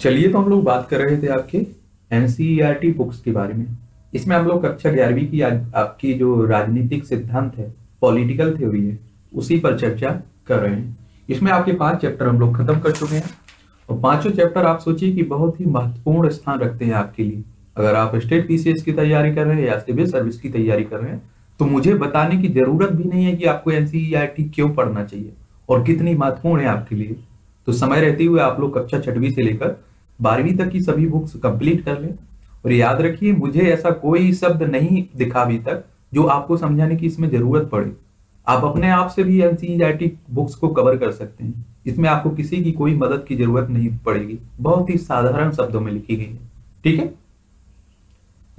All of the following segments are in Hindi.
चलिए तो हम लोग बात कर रहे थे आपके एनसीईआरटी बुक्स के बारे में। इसमें हम लोग कक्षा ग्यारहवीं की आपकी जो राजनीतिक सिद्धांत है पॉलिटिकल थ्योरी है, उसी पर चर्चा कर रहे हैं। इसमें आपके पाँच चैप्टर हम लोग खत्म कर चुके हैं। और पाँचों चैप्टर आप सोचिए कि बहुत ही महत्वपूर्ण स्थान रखते हैं आपके लिए। अगर आप स्टेट पीसीएस की तैयारी कर रहे हैं या सिविल सर्विस की तैयारी कर रहे हैं तो मुझे बताने की ज़रूरत भी नहीं है कि आपको एनसीईआरटी क्यों पढ़ना चाहिए और कितनी महत्वपूर्ण है आपके लिए। तो समय रहते हुए आप लोग कक्षा छठवीं से लेकर बारहवीं तक की सभी बुक्स कंप्लीट कर लें। और याद रखिए, मुझे ऐसा कोई शब्द नहीं दिखा अभी तक जो आपको समझाने की इसमें ज़रूरत पड़े। आप अपने आप से भी एनसीईआरटी बुक्स को कवर कर सकते हैं। इसमें आपको किसी की कोई मदद की ज़रूरत नहीं पड़ेगी। बहुत ही साधारण शब्दों में लिखी गई है। ठीक है?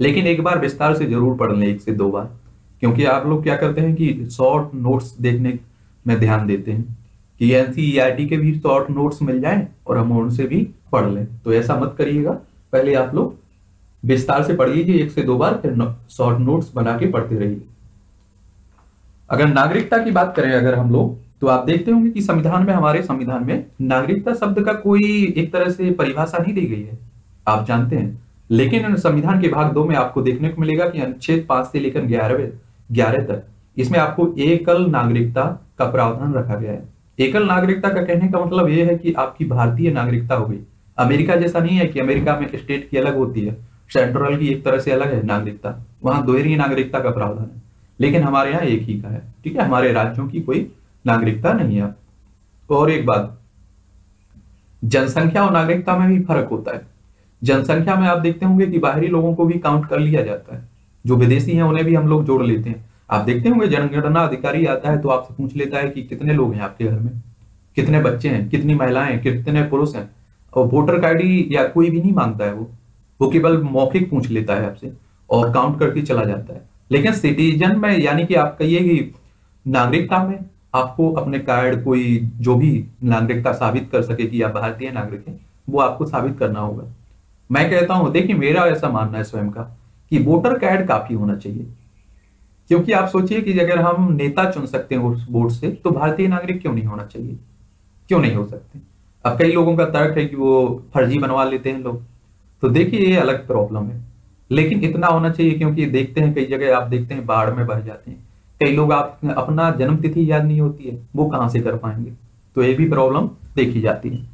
लेकिन एक बार विस्तार से ज़रूर पढ़ लें, एक से दो बार। क्योंकि आप लोग क्या करते हैं कि शॉर्ट नोट्स देखने में ध्यान देते हैं। कि एनसीईआरटी के भी शॉर्ट नोट्स मिल जाए और हम उनसे भी पढ़ लें। तो ऐसा मत करिएगा। पहले आप लोग विस्तार से पढ़ लीजिए, एक से दो बार, फिर शॉर्ट नोट्स बना के पढ़ते रहिए। अगर नागरिकता की बात करें अगर हम लोग तो आप देखते होंगे कि संविधान में, हमारे संविधान में नागरिकता शब्द का कोई एक तरह से परिभाषा नहीं दी गई है। आप जानते हैं। लेकिन संविधान के भाग दो में आपको देखने को मिलेगा कि अनुच्छेद पाँच से लेकर ग्यारहवें, ग्यारह तक, इसमें आपको एकल नागरिकता का प्रावधान रखा गया है। एकल नागरिकता का कहने का मतलब यह है कि आपकी भारतीय नागरिकता हो गई। अमेरिका जैसा नहीं है कि अमेरिका में स्टेट की अलग होती है। सेंट्रल की एक तरह से अलग है नागरिकता। वहाँ दोहरी नागरिकता का प्रावधान है। लेकिन हमारे यहाँ एक ही का है, ठीक है? हमारे राज्यों की कोई नागरिकता नहीं है। और एक बात, जनसंख्या और नागरिकता में भी फ़र्क होता है। जनसंख्या में आप देखते होंगे कि बाहरी लोगों को भी काउंट कर लिया जाता है। जो विदेशी हैं, उन्हें भी हम लोग जोड़ लेते हैं। आप देखते होंगे, जनगणना अधिकारी आता है तो आपसे पूछ लेता है कि कितने लोग हैं आपके घर में? कितने बच्चे हैं? कितनी महिलाएँ कितने पुरुष हैं? और वोटर आईडी या कोई भी नहीं माँगता है वो। वो केवल मौखिक पूछ लेता है आपसे और काउंट करके चला जाता है। लेकिन सिटीजन में यानी कि आप कहिए कि नागरिकता में आपको अपने कार्ड कोई जो भी नागरिकता साबित कर सके कि आप भारतीय नागरिक हैं, वो आपको साबित करना होगा। मैं कहता हूँ, देखिए, मेरा ऐसा मानना है स्वयं का कि वोटर कार्ड काफ़ी होना चाहिए। क्योंकि आप सोचिए कि अगर हम नेता चुन सकते हैं उस वोट से तो भारतीय नागरिक क्यों नहीं होना चाहिए? क्यों नहीं हो सकते? अब कई लोगों का तर्क है कि वो फर्जी बनवा लेते हैं लोग। तो देखिए, ये अलग प्रॉब्लम है। लेकिन इतना होना चाहिए क्योंकि देखते हैं, कई जगह आप देखते हैं, बाढ़ में बह जाते हैं। कई लोग आप, अपना जन्म तिथि याद नहीं होती है, वो कहाँ से कर पाएँगे? तो ये भी प्रॉब्लम देखी जाती है।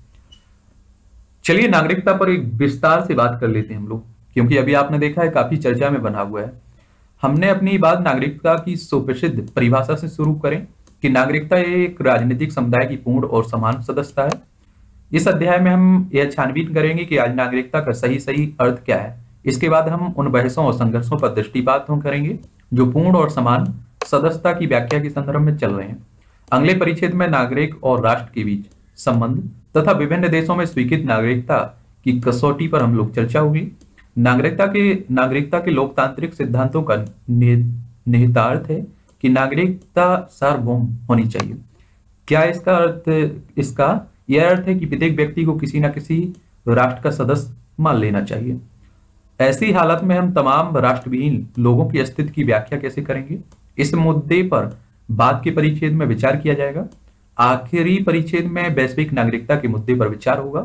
चलिए, नागरिकता पर एक विस्तार से बात कर लेते हैं हम लोग, क्योंकि अभी आपने देखा है, काफ़ी चर्चा में बना हुआ है। हमने अपनी बात नागरिकता की सुप्रसिद्ध परिभाषा से शुरू करें कि नागरिकता एक राजनीतिक समुदाय की पूर्ण और समान सदस्यता है। इस अध्याय में हम यह छानबीन करेंगे कि आज नागरिकता का सही सही अर्थ क्या है। इसके बाद हम उन बहसों और संघर्षों पर दृष्टिपात करेंगे, जो पूर्ण और समान सदस्यता की व्याख्या के संदर्भ में चल रहे हैं। अगले परिच्छेद में नागरिक और राष्ट्र के बीच संबंध तथा विभिन्न देशों में स्वीकृत नागरिकता की कसौटी पर हम लोग चर्चा होगी। नागरिकता के नागरिकता के लोकतांत्रिक सिद्धांतों का निहितार्थ है कि नागरिकता सार्वभौम होनी चाहिए। क्या इसका अर्थ, इसका यह अर्थ है कि प्रत्येक व्यक्ति को किसी न किसी राष्ट्र का सदस्य मान लेना चाहिए। ऐसी हालत में हम तमाम राष्ट्रविहीन लोगों की अस्तित्व की व्याख्या कैसे करेंगे? इस मुद्दे पर बाद के परिच्छेद में विचार किया जाएगा। आखिरी परिच्छेद में वैश्विक नागरिकता के मुद्दे पर विचार होगा।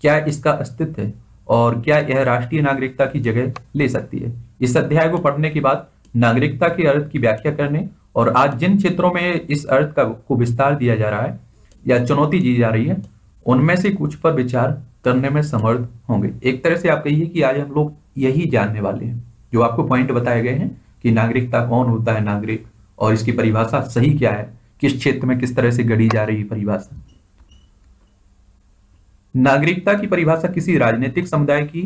क्या इसका अस्तित्व है और क्या यह राष्ट्रीय नागरिकता की जगह ले सकती है? इस अध्याय को पढ़ने के बाद नागरिकता के अर्थ की व्याख्या करने और आज जिन क्षेत्रों में इस अर्थ का को विस्तार दिया जा रहा है या चुनौती दी जा रही है, उनमें से कुछ पर विचार करने में समर्थ होंगे। एक तरह से आप कहिए कि आज हम लोग यही जानने वाले हैं, जो आपको पॉइंट बताए गए हैं कि नागरिकता कौन होता है नागरिक और इसकी परिभाषा सही क्या है, किस क्षेत्र में किस तरह से गढ़ी जा रही परिभाषा। नागरिकता की परिभाषा किसी राजनीतिक समुदाय की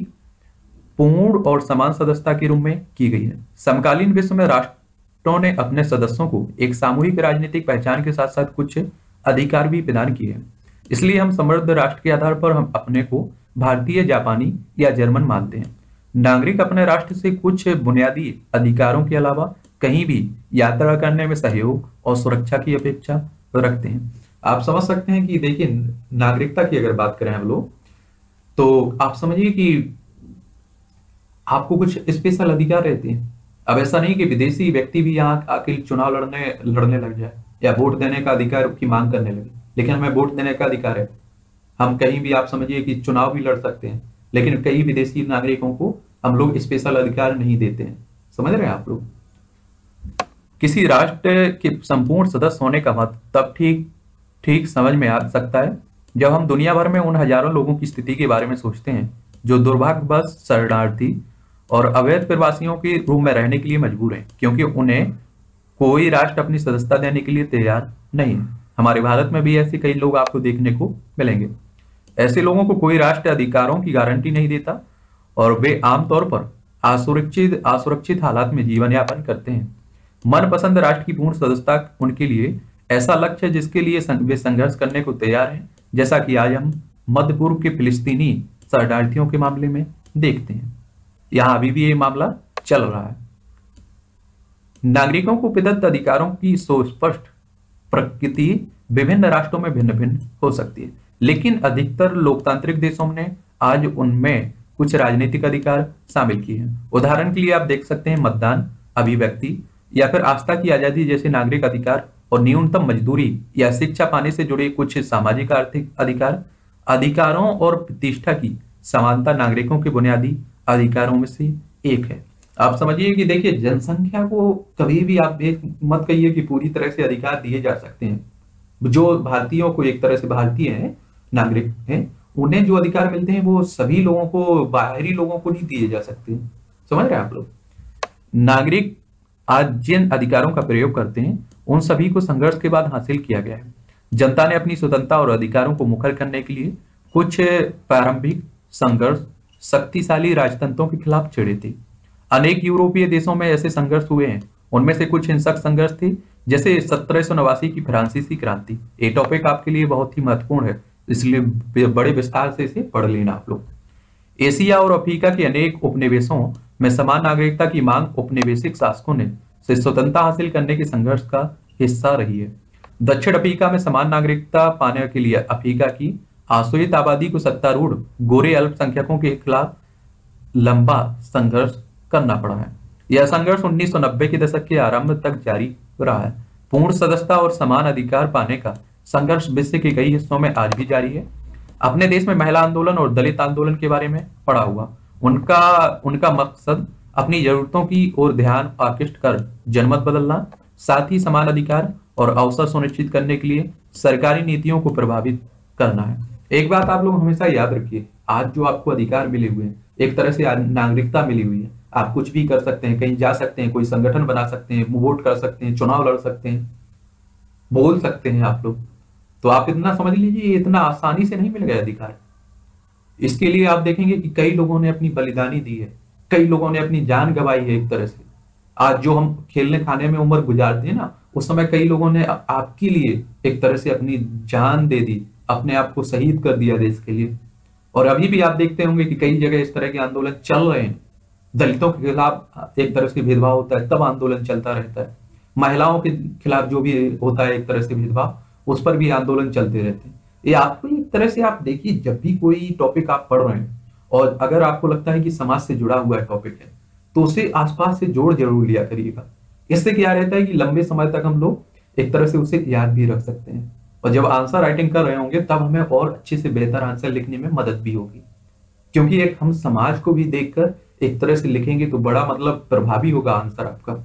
पूर्ण और समान सदस्यता के रूप में की गई है। समकालीन विश्व में राष्ट्रों ने अपने सदस्यों को एक सामूहिक राजनीतिक पहचान के साथ साथ कुछ अधिकार भी प्रदान किए। इसलिए हम समृद्ध राष्ट्र के आधार पर हम अपने को भारतीय, जापानी या जर्मन मानते हैं। नागरिक अपने राष्ट्र से कुछ बुनियादी अधिकारों के अलावा कहीं भी यात्रा करने में सहयोग और सुरक्षा की अपेक्षा रखते हैं। आप समझ सकते हैं कि देखिए, नागरिकता की अगर बात करें हम लोग तो आप समझिए कि आपको कुछ स्पेशल अधिकार रहते हैं। अब ऐसा नहीं कि विदेशी व्यक्ति भी यहाँ आके चुनाव लड़ने लड़ने लग जाए। या वोट देने का अधिकार की मांग करने लगे। लेकिन हमें वोट देने का अधिकार है। हम कहीं भी, आप समझिए कि चुनाव भी लड़ सकते हैं, लेकिन कई विदेशी नागरिकों को हम लोग स्पेशल अधिकार नहीं देते हैं। समझ रहे हैं आप लोग? किसी राष्ट्र के संपूर्ण सदस्य होने का मत तब ठीक ठीक समझ में आ सकता है, जब हम दुनिया भर में उन हज़ारों लोगों की स्थिति के बारे में सोचते हैं, जो दुर्भाग्यवश शरणार्थी और अवैध प्रवासियों के रूप में रहने के लिए मजबूर हैं, क्योंकि उन्हें कोई राष्ट्र अपनी सदस्यता देने के लिए तैयार नहीं। है हमारे भारत में भी ऐसे कई लोग आपको देखने को मिलेंगे। ऐसे लोगों को कोई राष्ट्र अधिकारों की गारंटी नहीं देता और वे आमतौर पर असुरक्षित असुरक्षित हालात में जीवन यापन करते हैं। मनपसंद राष्ट्र की पूर्ण सदस्यता उनके लिए ऐसा लक्ष्य है जिसके लिए वे संघर्ष करने को तैयार हैं। जैसा कि आज हम मध्य पूर्व के फिलिस्तीनी शरणार्थियों के मामले में देखते हैं। यहाँ अभी भी ये मामला चल रहा है। नागरिकों को प्रदत्त अधिकारों की सुस्पष्ट प्रकृति विभिन्न राष्ट्रों में भिन्न भिन्न हो सकती है। लेकिन अधिकतर लोकतांत्रिक देशों ने आज उनमें कुछ राजनीतिक अधिकार शामिल किए हैं। उदाहरण के लिए आप देख सकते हैं मतदान, अभिव्यक्ति या फिर आस्था की आज़ादी जैसे नागरिक अधिकार और न्यूनतम मजदूरी या शिक्षा पाने से जुड़े कुछ सामाजिक आर्थिक अधिकार, अधिकारों और प्रतिष्ठा की समानता नागरिकों के बुनियादी अधिकारों में से एक है। आप समझिए कि देखिए, जनसंख्या को कभी भी आप मत कहिए कि पूरी तरह से अधिकार दिए जा सकते हैं। जो भारतीयों को एक तरह से भारतीय हैं, नागरिक हैं, उन्हें जो अधिकार मिलते हैं, वो सभी लोगों को, बाहरी लोगों को नहीं दिए जा सकते। समझ रहे हैं आप लोग? नागरिक आज जिन अधिकारों का प्रयोग करते हैं, उन सभी को संघर्ष के बाद हासिल किया गया है। जनता ने अपनी स्वतंत्रता और अधिकारों को मुखर करने के लिए कुछ प्रारंभिक संघर्ष शक्तिशाली राजतंत्रों के खिलाफ छिड़े थे। अनेक यूरोपीय देशों में ऐसे संघर्ष हुए हैं। उनमें से कुछ हिंसक संघर्ष थे, जैसे सत्रह सौ नवासी की फ्रांसीसी क्रांति। ये टॉपिक आपके लिए बहुत ही महत्वपूर्ण है, इसलिए बड़े विस्तार से इसे पढ़ लेना आप लोग। एशिया और अफ्रीका के अनेक उपनिवेशों में समान नागरिकता की मांग उपनिवेशिक शासकों ने, से स्वतंत्रता हासिल करने के संघर्ष का हिस्सा रही है। दक्षिण अफ्रीका में समान नागरिकता पाने के लिए अफ्रीका की आश्रित आबादी को सत्तारूढ़, गोरे अल्पसंख्यकों के खिलाफ लंबा संघर्ष करना पड़ा है। यह संघर्ष 1990 के दशक के आरंभ तक जारी रहा है। पूर्ण सदस्यता और समान अधिकार पाने का संघर्ष विश्व के कई हिस्सों में आज भी जारी है। अपने देश में महिला आंदोलन और दलित आंदोलन के बारे में पढ़ा हुआ। उनका उनका मकसद अपनी जरूरतों की ओर ध्यान आकृष्ट कर जनमत बदलना, साथ ही समान अधिकार और अवसर सुनिश्चित करने के लिए सरकारी नीतियों को प्रभावित करना है। एक बात आप लोग हमेशा याद रखिए, आज जो आपको अधिकार मिले हुए हैं, एक तरह से नागरिकता मिली हुई है। आप कुछ भी कर सकते हैं, कहीं जा सकते हैं, कोई संगठन बना सकते हैं, वोट कर सकते हैं, चुनाव लड़ सकते हैं, बोल सकते हैं आप लोग। तो आप इतना समझ लीजिए इतना आसानी से नहीं मिल गया अधिकार। इसके लिए आप देखेंगे कि कई लोगों ने अपनी बलिदानी दी है, कई लोगों ने अपनी जान गंवाई है एक तरह से। आज जो हम खेलने खाने में उम्र गुजारते हैं ना, उस समय कई लोगों ने आपके लिए एक तरह से अपनी जान दे दी, अपने आप को शहीद कर दिया देश के लिए। और अभी भी आप देखते होंगे कि कई जगह इस तरह के आंदोलन चल रहे हैं। दलितों के खिलाफ एक तरह से भेदभाव होता है, तब आंदोलन चलता रहता है। महिलाओं के खिलाफ जो भी होता है एक तरह से भेदभाव, उस पर भी आंदोलन चलते रहते हैं। ये आपको एक तरह से आप देखिए, जब भी कोई टॉपिक आप पढ़ रहे हैं, और अगर आपको लगता है कि समाज से जुड़ा हुआ टॉपिक है तो उसे आसपास से जोड़ ज़रूर लिया करिएगा। इससे क्या रहता है कि लंबे समय तक हम लोग एक तरह से उसे याद भी रख सकते हैं। और जब आंसर राइटिंग कर रहे होंगे, तब हमें और अच्छे से बेहतर आंसर लिखने में मदद भी होगी। क्योंकि एक हम समाज को भी देखकर एक तरह से लिखेंगे तो बड़ा मतलब प्रभावी होगा आंसर आपका।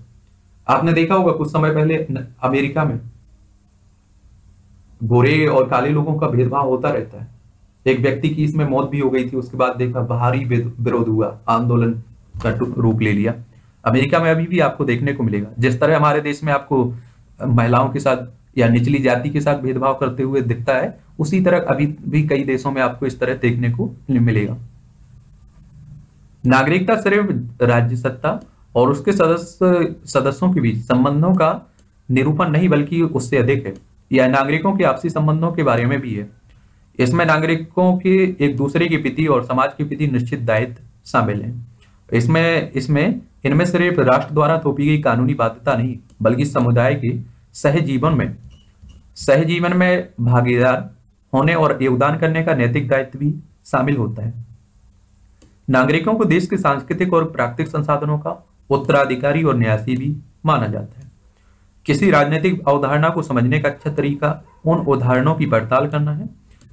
आपने देखा होगा कुछ समय पहले अमेरिका में गोरे और काले लोगों का भेदभाव होता रहता है। एक व्यक्ति की इसमें मौत भी हो गई थी, उसके बाद देखा भारी विरोध हुआ, आंदोलन का रूप ले लिया। अमेरिका में अभी भी आपको देखने को मिलेगा। जिस तरह हमारे देश में आपको महिलाओं के साथ या निचली जाति के साथ भेदभाव करते हुए दिखता है, उसी तरह अभी भी कई देशों में आपको इस तरह देखने को मिलेगा। नागरिकता सिर्फ़ राज्य सत्ता और उसके सदस्य, सदस्यों के बीच संबंधों का निरूपण नहीं, बल्कि उससे अधिक है। यह नागरिकों के आपसी संबंधों के बारे में भी है। इसमें नागरिकों के एक दूसरे के प्रति और समाज के प्रति निश्चित दायित्व शामिल है। इसमें इसमें, इनमें सिर्फ़ राष्ट्र द्वारा थोपी गई कानूनी बाध्यता नहीं, बल्कि समुदाय के सहजीवन में सहजीवन में भागीदार होने और योगदान करने का नैतिक दायित्व भी शामिल होता है। नागरिकों को देश के सांस्कृतिक और प्राकृतिक संसाधनों का उत्तराधिकारी और न्यासी भी माना जाता है। किसी राजनीतिक अवधारणा को समझने का अच्छा तरीका उन उदाहरणों की पड़ताल करना है,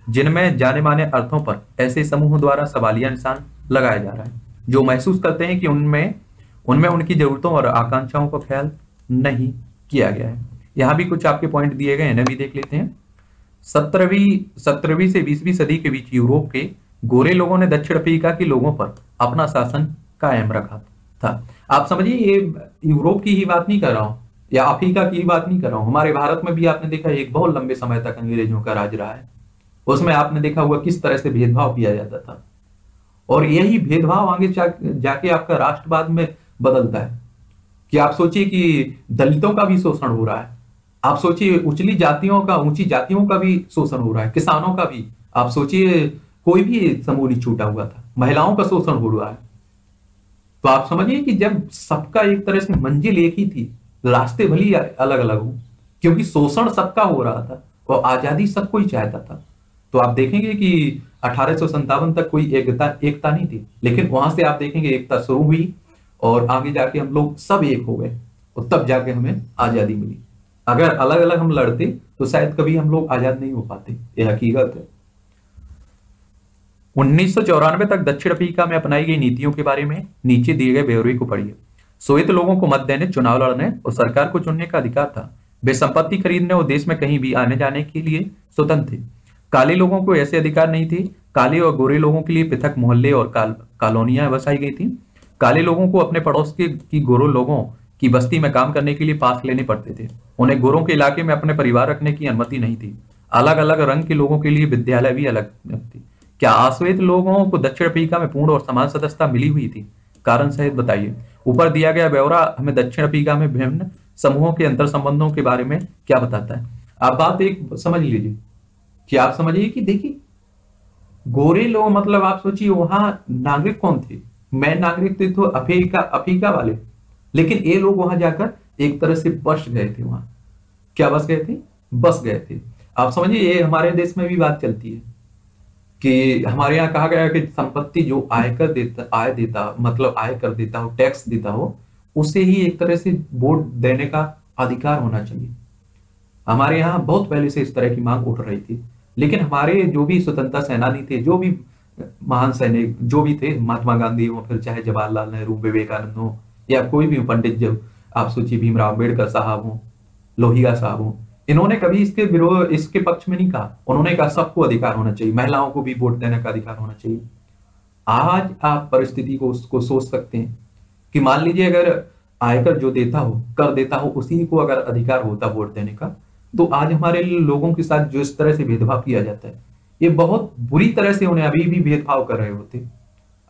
जिनमें जाने माने अर्थों पर ऐसे समूहों द्वारा सवालिया निशान लगाया जा रहा है, जो महसूस करते हैं कि उनमें उनमें उनकी जरूरतों और आकांक्षाओं का ख्याल नहीं किया गया है। यहाँ भी कुछ आपके पॉइंट दिए गए इन्हें भी देख लेते हैं। सत्रहवीं सत्रहवीं से बीसवीं सदी के बीच यूरोप के गोरे लोगों ने दक्षिण अफ्रीका के लोगों पर अपना शासन कायम रखा था। आप समझिए, ये यूरोप की ही बात नहीं कर रहा हूँ, या अफ्रीका की ही बात नहीं कर रहा हूँ। हमारे भारत में भी आपने देखा, एक बहुत लंबे समय तक अंग्रेज़ों का राज रहा है। उसमें आपने देखा हुआ किस तरह से भेदभाव किया जाता था। और यही भेदभाव आगे जाके आपका राष्ट्रवाद में बदलता है। कि आप सोचिए कि दलितों का भी शोषण हो रहा है। आप सोचिए उचली जातियों का, ऊँची जातियों का भी शोषण हो रहा है। किसानों का भी। आप सोचिए कोई भी समूह नहीं छूटा हुआ था। महिलाओं का शोषण हो रहा है। तो आप समझिए कि जब सबका एक तरह से मंजिल एक ही थी रास्ते भली अलग अलग हो, क्योंकि शोषण सबका हो रहा था और आज़ादी सब कोई चाहता था। तो आप देखेंगे कि अठारह तक कोई एकता एकता नहीं थी, लेकिन वहाँ से आप देखेंगे एकता शुरू हुई और आगे जाके हम लोग सब एक हो गए और तब जाके हमें आज़ादी मिली। अगर अलग अलग हम लड़ते तो शायद कभी हम लोग आज़ाद नहीं हो पाते यह हकीकत है। उन्नीस सौ चौरानवे तक दक्षिण अफ्रीका में अपनाई गई नीतियों के बारे में नीचे दिए गए ब्यौरे को पढ़िए। सोवियत लोगों को मत देने चुनाव लड़ने और सरकार को चुनने का अधिकार था। वे संपत्ति खरीदने और देश में कहीं भी आने जाने के लिए स्वतंत्र थे। काले लोगों को ऐसे अधिकार नहीं थे। काले और गोरे लोगों के लिए पृथक मोहल्ले और काल, कॉलोनियाँ बसाई गई थी। काले लोगों को अपने पड़ोस के की गोरों लोगों की बस्ती में काम करने के लिए पास लेने पड़ते थे। उन्हें गोरों के इलाके में अपने परिवार रखने की अनुमति नहीं थी। अलग अलग रंग के लोगों के लिए विद्यालय भी अलग थी। क्या आश्वेत लोगों को दक्षिण अफ्रीका में पूर्ण और समान सदस्यता मिली हुई थी? कारण सहित बताइए। ऊपर दिया गया ब्यौरा हमें दक्षिण अफ्रीका में विभिन्न समूहों के अंतर संबंधों के बारे में क्या बताता है? आप बात एक समझ लीजिए। कि आप समझिए कि देखिए गोरे लोग मतलब आप सोचिए वहाँ नागरिक कौन थे? मैं नागरिक थे तो अफ्रीका अफ्रीका वाले। लेकिन ये लोग वहाँ जाकर एक तरह से बस गए थे वहाँ। क्या बस गए थे? बस गए थे। आप समझिए, ये हमारे देश में भी बात चलती है। कि हमारे यहाँ कहा गया कि संपत्ति जो आयकर देता, आय देता मतलब आय कर देता हो टैक्स देता हो, उसे ही एक तरह से वोट देने का अधिकार होना चाहिए। हमारे यहाँ बहुत पहले से इस तरह की मांग उठ रही थी, लेकिन हमारे जो भी स्वतंत्रता सेनानी थे, जो भी महान सैनिक, जो भी थे, महात्मा गांधी हो, फिर चाहे जवाहरलाल नेहरू, विवेकानंद हो, या कोई भी पंडित जब आप सोचिए, भीमराव अंबेडकर साहब हो, लोहिया साहब हो इन्होंने कभी इसके विरोध, इसके पक्ष में नहीं कहा। उन्होंने कहा, सबको अधिकार होना चाहिए, महिलाओं को भी वोट देने का अधिकार होना चाहिए। आज आप परिस्थिति को, उसको सोच सकते हैं कि मान लीजिए अगर आयकर जो देता हो, कर देता हो, उसी को अगर अधिकार होता वोट देने का तो आज हमारे लोगों के साथ जो इस तरह से भेदभाव किया जाता है, ये बहुत बुरी तरह से उन्हें अभी भी भेदभाव कर रहे होते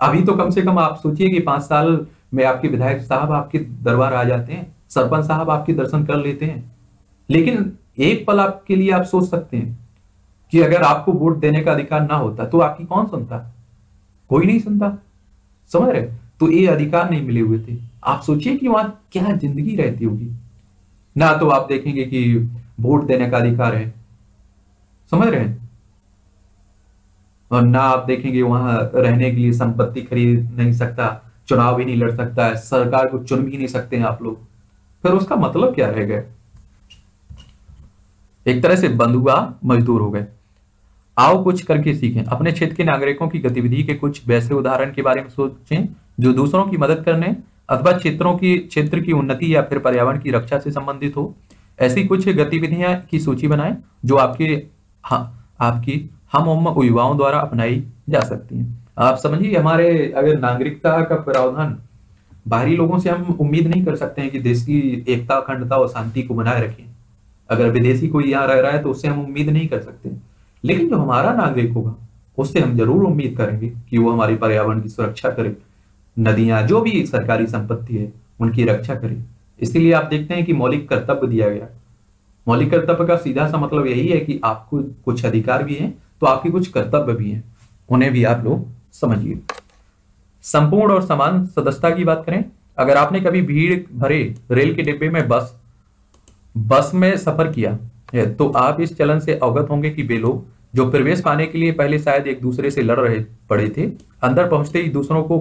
अभी तो कम से कम आप सोचिए कि पाँच साल में आपके विधायक साहब आपके दरबार आ जाते हैं, सरपंच साहब आपके दर्शन कर लेते हैं। लेकिन एक पल आपके लिए आप सोच सकते हैं कि अगर आपको वोट देने का अधिकार ना होता तो आपकी कौन सुनता? कोई नहीं सुनता। समझ रहे तो ये अधिकार नहीं मिले हुए थे। आप सोचिए कि वहाँ क्या ज़िंदगी रहती होगी। ना तो आप देखेंगे कि वोट देने का अधिकार है। समझ रहे हैं? और ना आप देखेंगे वहाँ रहने के लिए संपत्ति खरीद नहीं सकता, चुनाव भी नहीं लड़ सकता है सरकार को चुन भी नहीं सकते हैं आप लोग। फिर उसका मतलब क्या रह गए एक तरह से बंधुआ मजदूर हो गए। आओ कुछ करके सीखें। अपने क्षेत्र के नागरिकों की गतिविधि के कुछ वैसे उदाहरण के बारे में सोचें, जो दूसरों की मदद करने अथवा क्षेत्रों की, क्षेत्र की उन्नति या फिर पर्यावरण की रक्षा से संबंधित हो। ऐसी कुछ गतिविधियाँ की सूची बनाएँ, जो आपके हाँ आपकी हम उम्म युवाओं द्वारा अपनाई जा सकती हैं। आप समझिए, हमारे अगर नागरिकता का प्रावधान, बाहरी लोगों से हम उम्मीद नहीं कर सकते हैं कि देश की एकता, अखंडता और शांति को बनाए रखें। अगर विदेशी कोई यहाँ रह रहा है तो उससे हम उम्मीद नहीं कर सकते। लेकिन जो हमारा नागरिक होगा, उससे हम ज़रूर उम्मीद करेंगे कि वो हमारी पर्यावरण की सुरक्षा करे। नदियाँ, जो भी सरकारी संपत्ति है, उनकी रक्षा करे। इसीलिए आप देखते हैं कि मौलिक कर्तव्य दिया गया। मौलिक कर्तव्य का सीधा सा मतलब यही है कि आपको कुछ अधिकार भी हैं तो आपके कुछ कर्तव्य भी हैं। उन्हें भी आप लोग समझिए। संपूर्ण और समान सदस्यता की बात करें, अगर आपने कभी भीड़ भरे रेल के डिब्बे में बस बस में सफ़र किया। है तो आप इस चलन से अवगत होंगे कि वे लोग, जो प्रवेश पाने के लिए पहले शायद एक दूसरे से लड़ रहे, पड़े थे, अंदर पहुँचते ही दूसरों को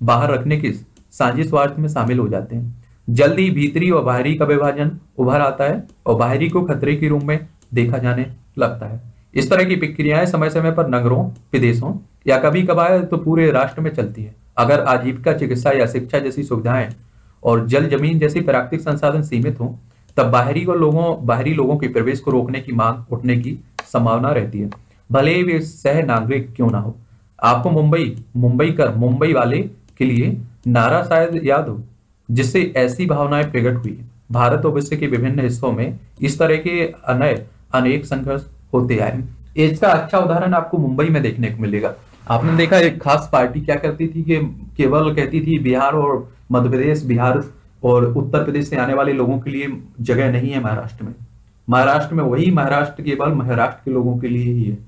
बाहर रखने के साझी स्वार्थ में शामिल हो जाते हैं। जल्दी भीतरी और बाहरी का विभाजन उभर आता है और बाहरी को खतरे के रूप में देखा जाने लगता है। इस तरह की प्रक्रियाएँ समय समय पर नगरों, विदेशों या कभी कभार तो पूरे राष्ट्र में चलती है। अगर आजीविका, चिकित्सा या शिक्षा जैसी सुविधाएँ और जल ज़मीन जैसी प्राकृतिक संसाधन सीमित हो तब बाहरी को लोगों, बाहरी लोगों के प्रवेश को रोकने की मांग, उठने की संभावना रहती है। भले ही वे सह नागरिक क्यों ना हो। आपको मुंबई मुंबई कर मुंबई वाले के लिए नारा शायद याद हो, जिससे ऐसी भावनाएँ प्रकट हुई। भारत और विश्व के विभिन्न हिस्सों में इस तरह के अनय, अनेक संघर्ष होते आए इसका अच्छा उदाहरण आपको मुंबई में देखने को मिलेगा। आपने देखा एक खास पार्टी क्या करती थी कि केवल कहती थी बिहार और मध्य प्रदेश, बिहार और उत्तर प्रदेश से आने वाले लोगों के लिए जगह नहीं है महाराष्ट्र में। महाराष्ट्र में वही महाराष्ट्र केवल महाराष्ट्र के लोगों के लिए ही है।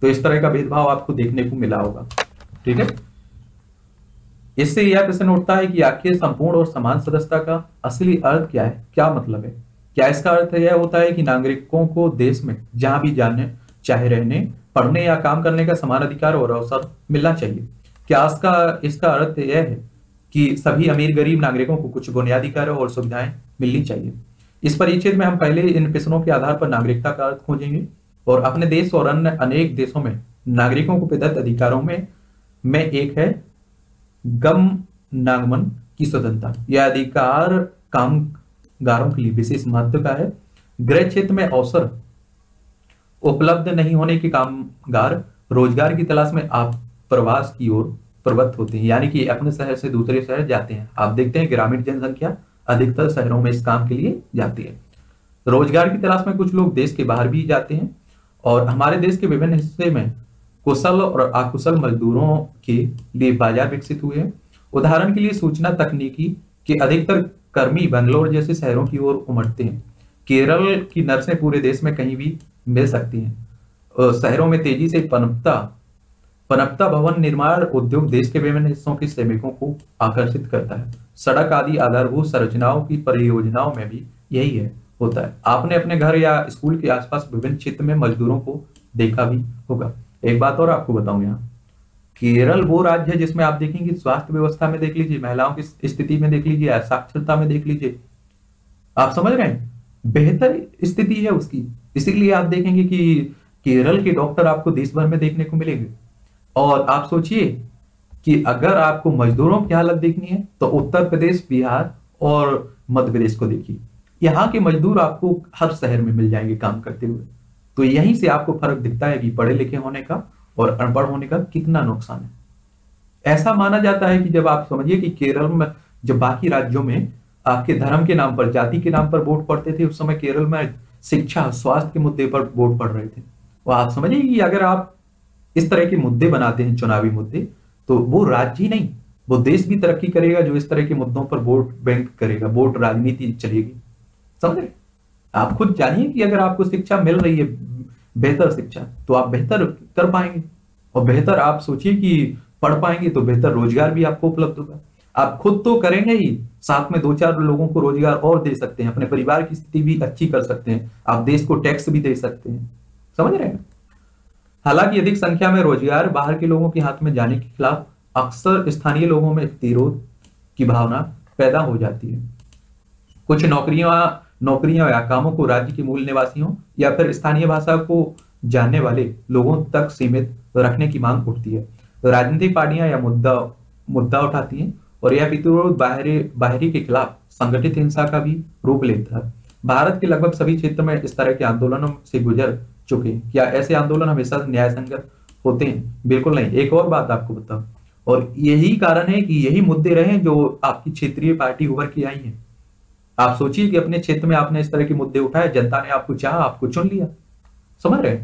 तो इस तरह का भेदभाव आपको देखने को मिला होगा। ठीक है? इससे यह प्रश्न उठता है कि आखिर संपूर्ण और समान सदस्यता का असली अर्थ क्या है? क्या मतलब है? क्या इसका अर्थ यह होता है कि नागरिकों को देश में जहाँ भी जाने, चाहे रहने, पढ़ने या काम करने का समान अधिकार और अवसर मिलना चाहिए? क्या इसका इसका अर्थ यह है कि सभी अमीर गरीब नागरिकों को कुछ बुनियादी कार्य और सुविधाएँ मिलनी चाहिए। इस परिच्छेद में हम पहले इन प्रश्नों के आधार पर नागरिकता का अर्थ खोजेंगे और अपने देश और अन्य अनेक देशों में नागरिकों को प्रदत्त अधिकारों में में एक है गम नागमन की स्वतंत्रता। यह अधिकार कामगारों के लिए विशेष महत्व का है। गृह क्षेत्र में अवसर उपलब्ध नहीं होने के कामगार रोज़गार की तलाश में आप प्रवास की ओर प्रवृत्त होते हैं। यानी कि अपने शहर से दूसरे शहर जाते हैं। आप देखते हैं ग्रामीण जनसंख्या अधिकतर शहरों में इस काम के लिए जाती है। रोज़गार की तलाश में कुछ लोग देश के बाहर भी जाते हैं और हमारे देश के विभिन्न हिस्से में कुशल और अकुशल मजदूरों के लिए बाज़ार विकसित हुए हैं। उदाहरण के लिए सूचना तकनीकी के अधिकतर कर्मी बंगलोर जैसे शहरों की ओर उमड़ते हैं। केरल की नर्सें पूरे देश में कहीं भी मिल सकती हैं। शहरों में तेज़ी से पनपता पनपता भवन निर्माण उद्योग देश के विभिन्न हिस्सों के श्रमिकों को आकर्षित करता है। सड़क आदि आधारभूत संरचनाओं की परियोजनाओं में भी यही है, होता है। आपने अपने घर या स्कूल के आसपास विभिन्न क्षेत्र में मजदूरों को देखा भी होगा। एक बात और आपको बताऊँ यहाँ। केरल वो राज्य है जिसमें आप देखेंगे स्वास्थ्य व्यवस्था में देख लीजिए, महिलाओं की स्थिति में देख लीजिए साक्षरता में देख लीजिए। आप समझ रहे हैं? बेहतर स्थिति है उसकी। इसीलिए आप देखेंगे कि केरल के डॉक्टर आपको देश भर में देखने को मिलेंगे। और आप सोचिए कि अगर आपको मजदूरों की हालत देखनी है तो उत्तर प्रदेश, बिहार और मध्य प्रदेश को देखिए। यहाँ के मजदूर आपको हर शहर में मिल जाएँगे काम करते हुए। तो यहीं से आपको फ़र्क दिखता है कि पढ़े लिखे होने का और अनपढ़ होने का कितना नुकसान है। ऐसा माना जाता है कि जब आप समझिए कि केरल में, जब बाकी राज्यों में आपके धर्म के नाम पर, जाति के नाम पर वोट पड़ते थे, उस समय केरल में शिक्षा स्वास्थ्य के मुद्दे पर वोट पड़ रहे थे। वो आप समझिए कि अगर आप इस तरह के मुद्दे बनाते हैं, चुनावी मुद्दे। तो वो राज्य ही नहीं, वो देश भी तरक्की करेगा जो इस तरह के मुद्दों पर वोट बैंक करेगा, वोट राजनीति चलेगी। समझ? रहे आप खुद जानिए कि अगर आपको शिक्षा मिल रही है, बेहतर शिक्षा तो आप बेहतर कर पाएँगे। और बेहतर आप सोचिए कि पढ़ पाएँगे तो बेहतर रोज़गार भी आपको उपलब्ध होगा। आप खुद तो करेंगे ही, साथ में दो चार लोगों को रोज़गार और दे सकते हैं, अपने परिवार की स्थिति भी अच्छी कर सकते हैं। आप देश को टैक्स भी दे सकते हैं। समझ रहे हैं? हालाँकि अधिक संख्या में रोज़गार, बाहर के लोगों के हाथ में जाने के खिलाफ अक्सर स्थानीय लोगों में विरोध की भावना पैदा हो जाती है। कुछ नौकरियाँ नौकरियाँ या कामों को राज्य के मूल निवासियों या फिर स्थानीय भाषा को जानने वाले लोगों तक सीमित रखने की मांग उठती है। राजनीतिक पार्टियाँ या मुद्दा मुद्दा उठाती हैं और यह विरोध बाहरी बाहरी के खिलाफ संगठित हिंसा का भी रूप लेता है। भारत के लगभग सभी क्षेत्र में इस तरह के आंदोलनों से गुजर चुके क्या ऐसे आंदोलन हमेशा न्याय संगत होते हैं? बिल्कुल नहीं। एक और बात आपको बताऊँ। और यही कारण है कि यही मुद्दे रहे जो आपकी क्षेत्रीय पार्टी उभर के आई है। आप सोचिए कि अपने क्षेत्र में आपने इस तरह के मुद्दे उठाए, जनता ने आपको चाहा, आपको चुन लिया। समझ रहे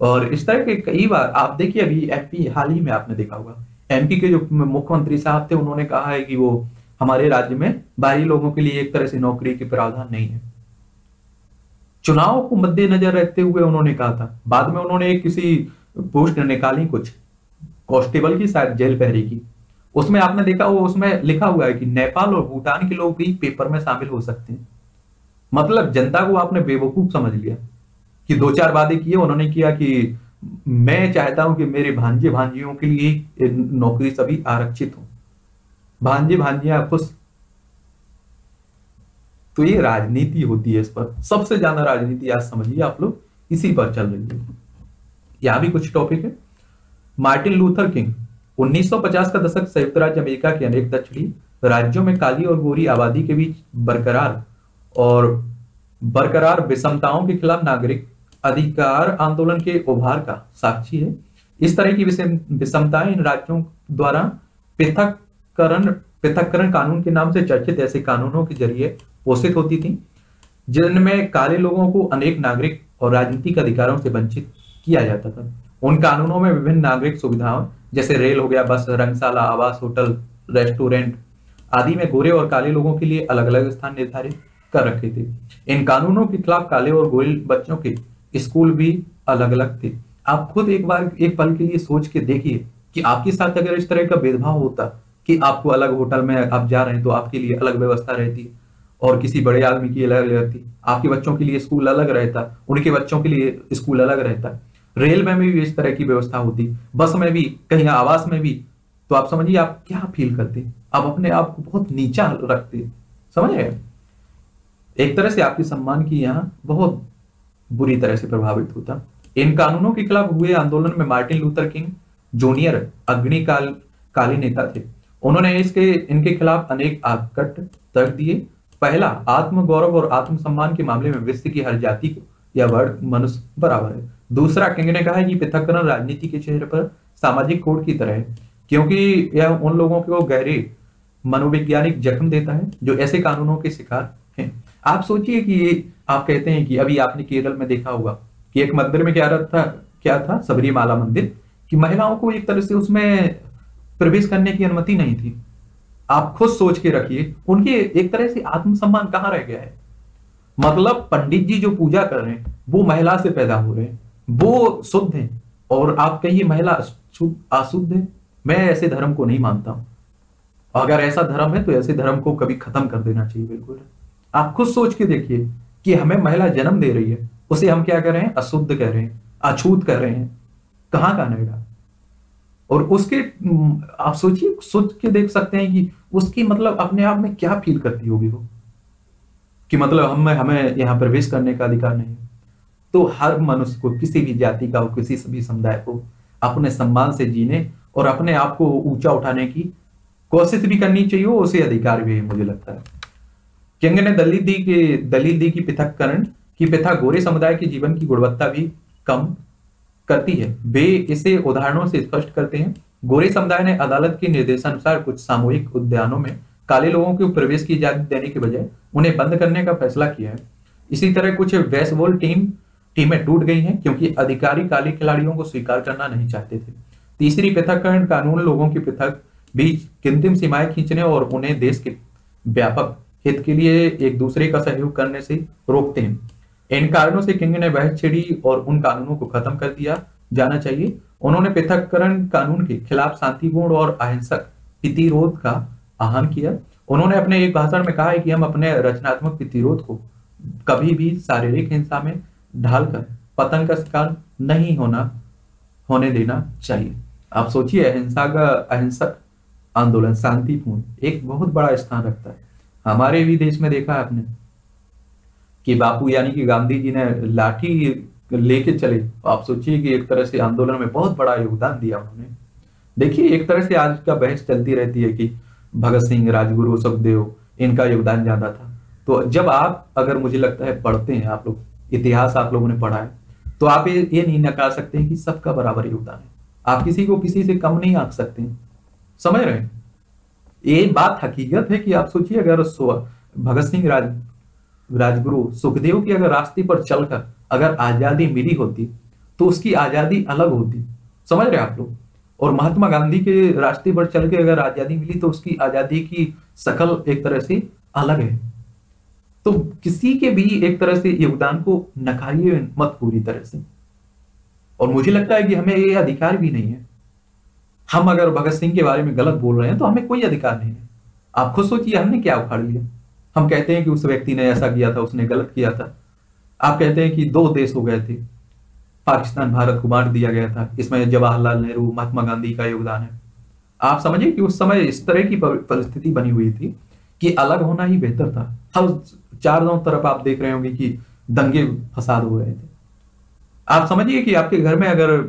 और इस तरह के कई बार, आप देखिए अभी एमपी हाल ही में आपने देखा होगा। एमपी के जो मुख्यमंत्री साहब थे, उन्होंने कहा है कि वो हमारे राज्य में बाहरी लोगों के लिए एक तरह से नौकरी के प्रावधान नहीं है। चुनाव को मद्देनजर रखते हुए उन्होंने कहा था। बाद में उन्होंने एक किसी पोस्ट निकाली कुछ। कांस्टेबल की शायद जेल पहरी की उसमें आपने देखा, वो उसमें लिखा हुआ है कि नेपाल और भूटान के लोग भी पेपर में शामिल हो सकते हैं। मतलब जनता को आपने बेवकूफ़ समझ लिया कि दो चार वादे किए, उन्होंने किया कि मैं चाहता हूँ कि मेरे भांजे भांजियों के लिए नौकरी सभी आरक्षित हो। भांजे भांजिया खुश तो ये राजनीति होती है इस पर। सबसे ज़्यादा राजनीति आज समझिए आप लोग, इसी पर चल रही है। यहाँ भी कुछ टॉपिक है। मार्टिन लूथर किंग 1950 का दशक संयुक्त राज्य अमेरिका के अनेक दक्षिणी राज्यों में काली और गोरी आबादी के बीच बरकरार और बरकरार विषमताओं के खिलाफ नागरिक अधिकार आंदोलन के उभार का साक्षी है। इस तरह की विषमताएँ इन राज्यों द्वारा पृथककरण पृथककरण कानून के नाम से चर्चित ऐसे कानूनों के ज़रिए पोषित होती थी, जिनमें काले लोगों को अनेक नागरिक और राजनीतिक अधिकारों से वंचित किया जाता था। उन कानूनों में विभिन्न नागरिक सुविधाओं, जैसे रेल हो गया, बस, रंगशाला, आवास, होटल, रेस्टोरेंट आदि में गोरे और काले लोगों के लिए अलग अलग स्थान निर्धारित कर रखे थे। इन कानूनों के खिलाफ काले और गोरे बच्चों के स्कूल भी अलग अलग थे। आप खुद एक बार एक पल के लिए सोच के देखिए कि आपके साथ अगर इस तरह का भेदभाव होता कि आपको अलग होटल में आप जा रहे हैं तो आपके लिए अलग व्यवस्था रहती और किसी बड़े आदमी की अलग रहती आपके बच्चों के लिए स्कूल अलग रहता उनके बच्चों के लिए स्कूल अलग रहता रेल में भी इस तरह की व्यवस्था होती बस में भी, कहीं आवास में भी। तो आप समझिए, आप क्या फील करते आप अपने आप को बहुत नीचा रखते समझ रहे एक तरह से आपके सम्मान की यहाँ बहुत बुरी तरह से प्रभावित होता इन कानूनों के खिलाफ हुए आंदोलन में मार्टिन लूथर किंग जूनियर अग्निकाल काली नेता थे। उन्होंने इसके, इनके खिलाफ अनेक आकट तर्क दिए। पहला आत्म गौरव और आत्म सम्मान के मामले में विश्व की हर जाति को या वर्ग मनुष्य बराबर है। दूसरा, किंग ने कहा कि पृथककरण राजनीति के चेहरे पर सामाजिक कोड की तरह है, क्योंकि यह उन लोगों को गहरे मनोवैज्ञानिक जख्म देता है, जो ऐसे कानूनों के शिकार हैं। आप सोचिए कि आप कहते हैं कि अभी आपने केरल में देखा होगा कि एक मंदिर में क्या था क्या था? सबरीमाला मंदिर, कि महिलाओं को एक तरह से उसमें प्रवेश करने की अनुमति नहीं थी। आप खुद सोच के रखिए, उनके एक तरह से आत्मसम्मान कहाँ रह गया है? मतलब पंडित जी जो पूजा कर रहे हैं, वो महिला से पैदा हो रहे हैं। वो शुद्ध है, और आप कहिए महिला अशुद्ध है। मैं ऐसे धर्म को नहीं मानता हूँ। अगर ऐसा धर्म है तो ऐसे धर्म को कभी खत्म कर देना चाहिए, बिल्कुल। आप खुद सोच के देखिए कि हमें महिला जन्म दे रही है, उसे हम क्या कर रहे हैं? अशुद्ध कह रहे हैं, अछूत कर रहे हैं। कहाँ का नोएडा और उसके आप सोचिए, सोच के देख सकते हैं कि उसकी मतलब अपने आप में क्या फील करती होगी वो? कि मतलब हमें हमें यहाँ प्रवेश करने का अधिकार नहीं तो हर मनुष्य को, किसी भी जाति का हो, किसी भी समुदाय को अपने सम्मान से जीने और अपने आप को ऊँचा उठाने की कोशिश भी करनी चाहिए, उसे अधिकार भी है, मुझे लगता है। किंग ने दलित दी की, दलित दी की पृथककरण, की प्रथा गोरे समुदाय के जीवन की गुणवत्ता भी कम करती है। वे इसे उदाहरणों से स्पष्ट करते हैं। गोरे समुदाय ने अदालत के निर्देशानुसार कुछ सामूहिक उद्यानों में काले लोगों को प्रवेश की इजाज़त देने के बजाय उन्हें बंद करने का फैसला किया है। इसी तरह कुछ बेसबॉल टीम टीमें टूट गई हैं क्योंकि अधिकारी काले खिलाड़ियों को स्वीकार करना नहीं चाहते थे। तीसरी पृथककरण कानून लोगों की पृथक बीच किंतिम सीमाएँ खींचने और उन्हें देश के व्यापक हित के लिए एक दूसरे का सहयोग करने से रोकते हैं। इन कारणों से किंग ने बहस छिड़ी और उन कानूनों को खत्म कर दिया जाना चाहिए। उन्होंने पृथककरण कानून के खिलाफ शांतिपूर्ण और अहिंसक प्रतिरोध का आह्वान किया। उन्होंने अपने एक भाषण में कहा है कि हम अपने रचनात्मक प्रतिरोध को कभी भी शारीरिक हिंसा में ढालकर पतन का शिकार नहीं होना, होने देना चाहिए। आप सोचिए, अहिंसा का अहिंसक आंदोलन शांतिपूर्ण एक बहुत बड़ा स्थान रखता है। हमारे भी देश में देखा है आपने। कि बापू, यानी कि गांधी जी ने लाठी लेके चले। आप सोचिए कि एक तरह से आंदोलन में बहुत बड़ा योगदान दिया उन्होंने। देखिए, एक तरह से आज का बहस चलती रहती है कि भगत सिंह, राजगुरु सुखदेव इनका योगदान ज़्यादा था। तो जब आप, अगर मुझे लगता है, पढ़ते हैं आप लोग, इतिहास आप लोगों ने पढ़ा है तो आप ये ये नहीं नकार सकते हैं कि सबका बराबर योगदान है। आप किसी को किसी से कम नहीं आंक सकते समझ रहे हैं? ये बात हकीकत है कि आप सोचिए, अगर भगत सिंह राज राजगुरु सुखदेव की अगर रास्ते पर चलकर अगर आज़ादी मिली होती तो उसकी आज़ादी अलग होती। समझ रहे आप लोग? और महात्मा गांधी के रास्ते पर चल के अगर आज़ादी मिली तो उसकी आज़ादी की शकल एक तरह से अलग है। तो किसी के भी एक तरह से योगदान को नकारिए मत पूरी तरह से। और मुझे लगता है कि हमें ये अधिकार भी नहीं है। हम अगर भगत सिंह के बारे में गलत बोल रहे हैं तो हमें कोई अधिकार नहीं है। आप खुद सोचिए, हमने क्या उखाड़ लिया? हम कहते हैं कि उस व्यक्ति ने ऐसा किया था, उसने गलत किया था। आप कहते हैं कि दो देश हो गए थे। पाकिस्तान, भारत को बांट दिया गया था। इसमें जवाहरलाल नेहरू, महात्मा गांधी का योगदान है। आप समझिए कि उस समय इस तरह की परिस्थिति बनी हुई थी कि अलग होना ही बेहतर था। हर चारों तरफ़ आप देख रहे होंगे कि दंगे फसाद हो रहे थे। आप समझिए कि आपके घर में अगर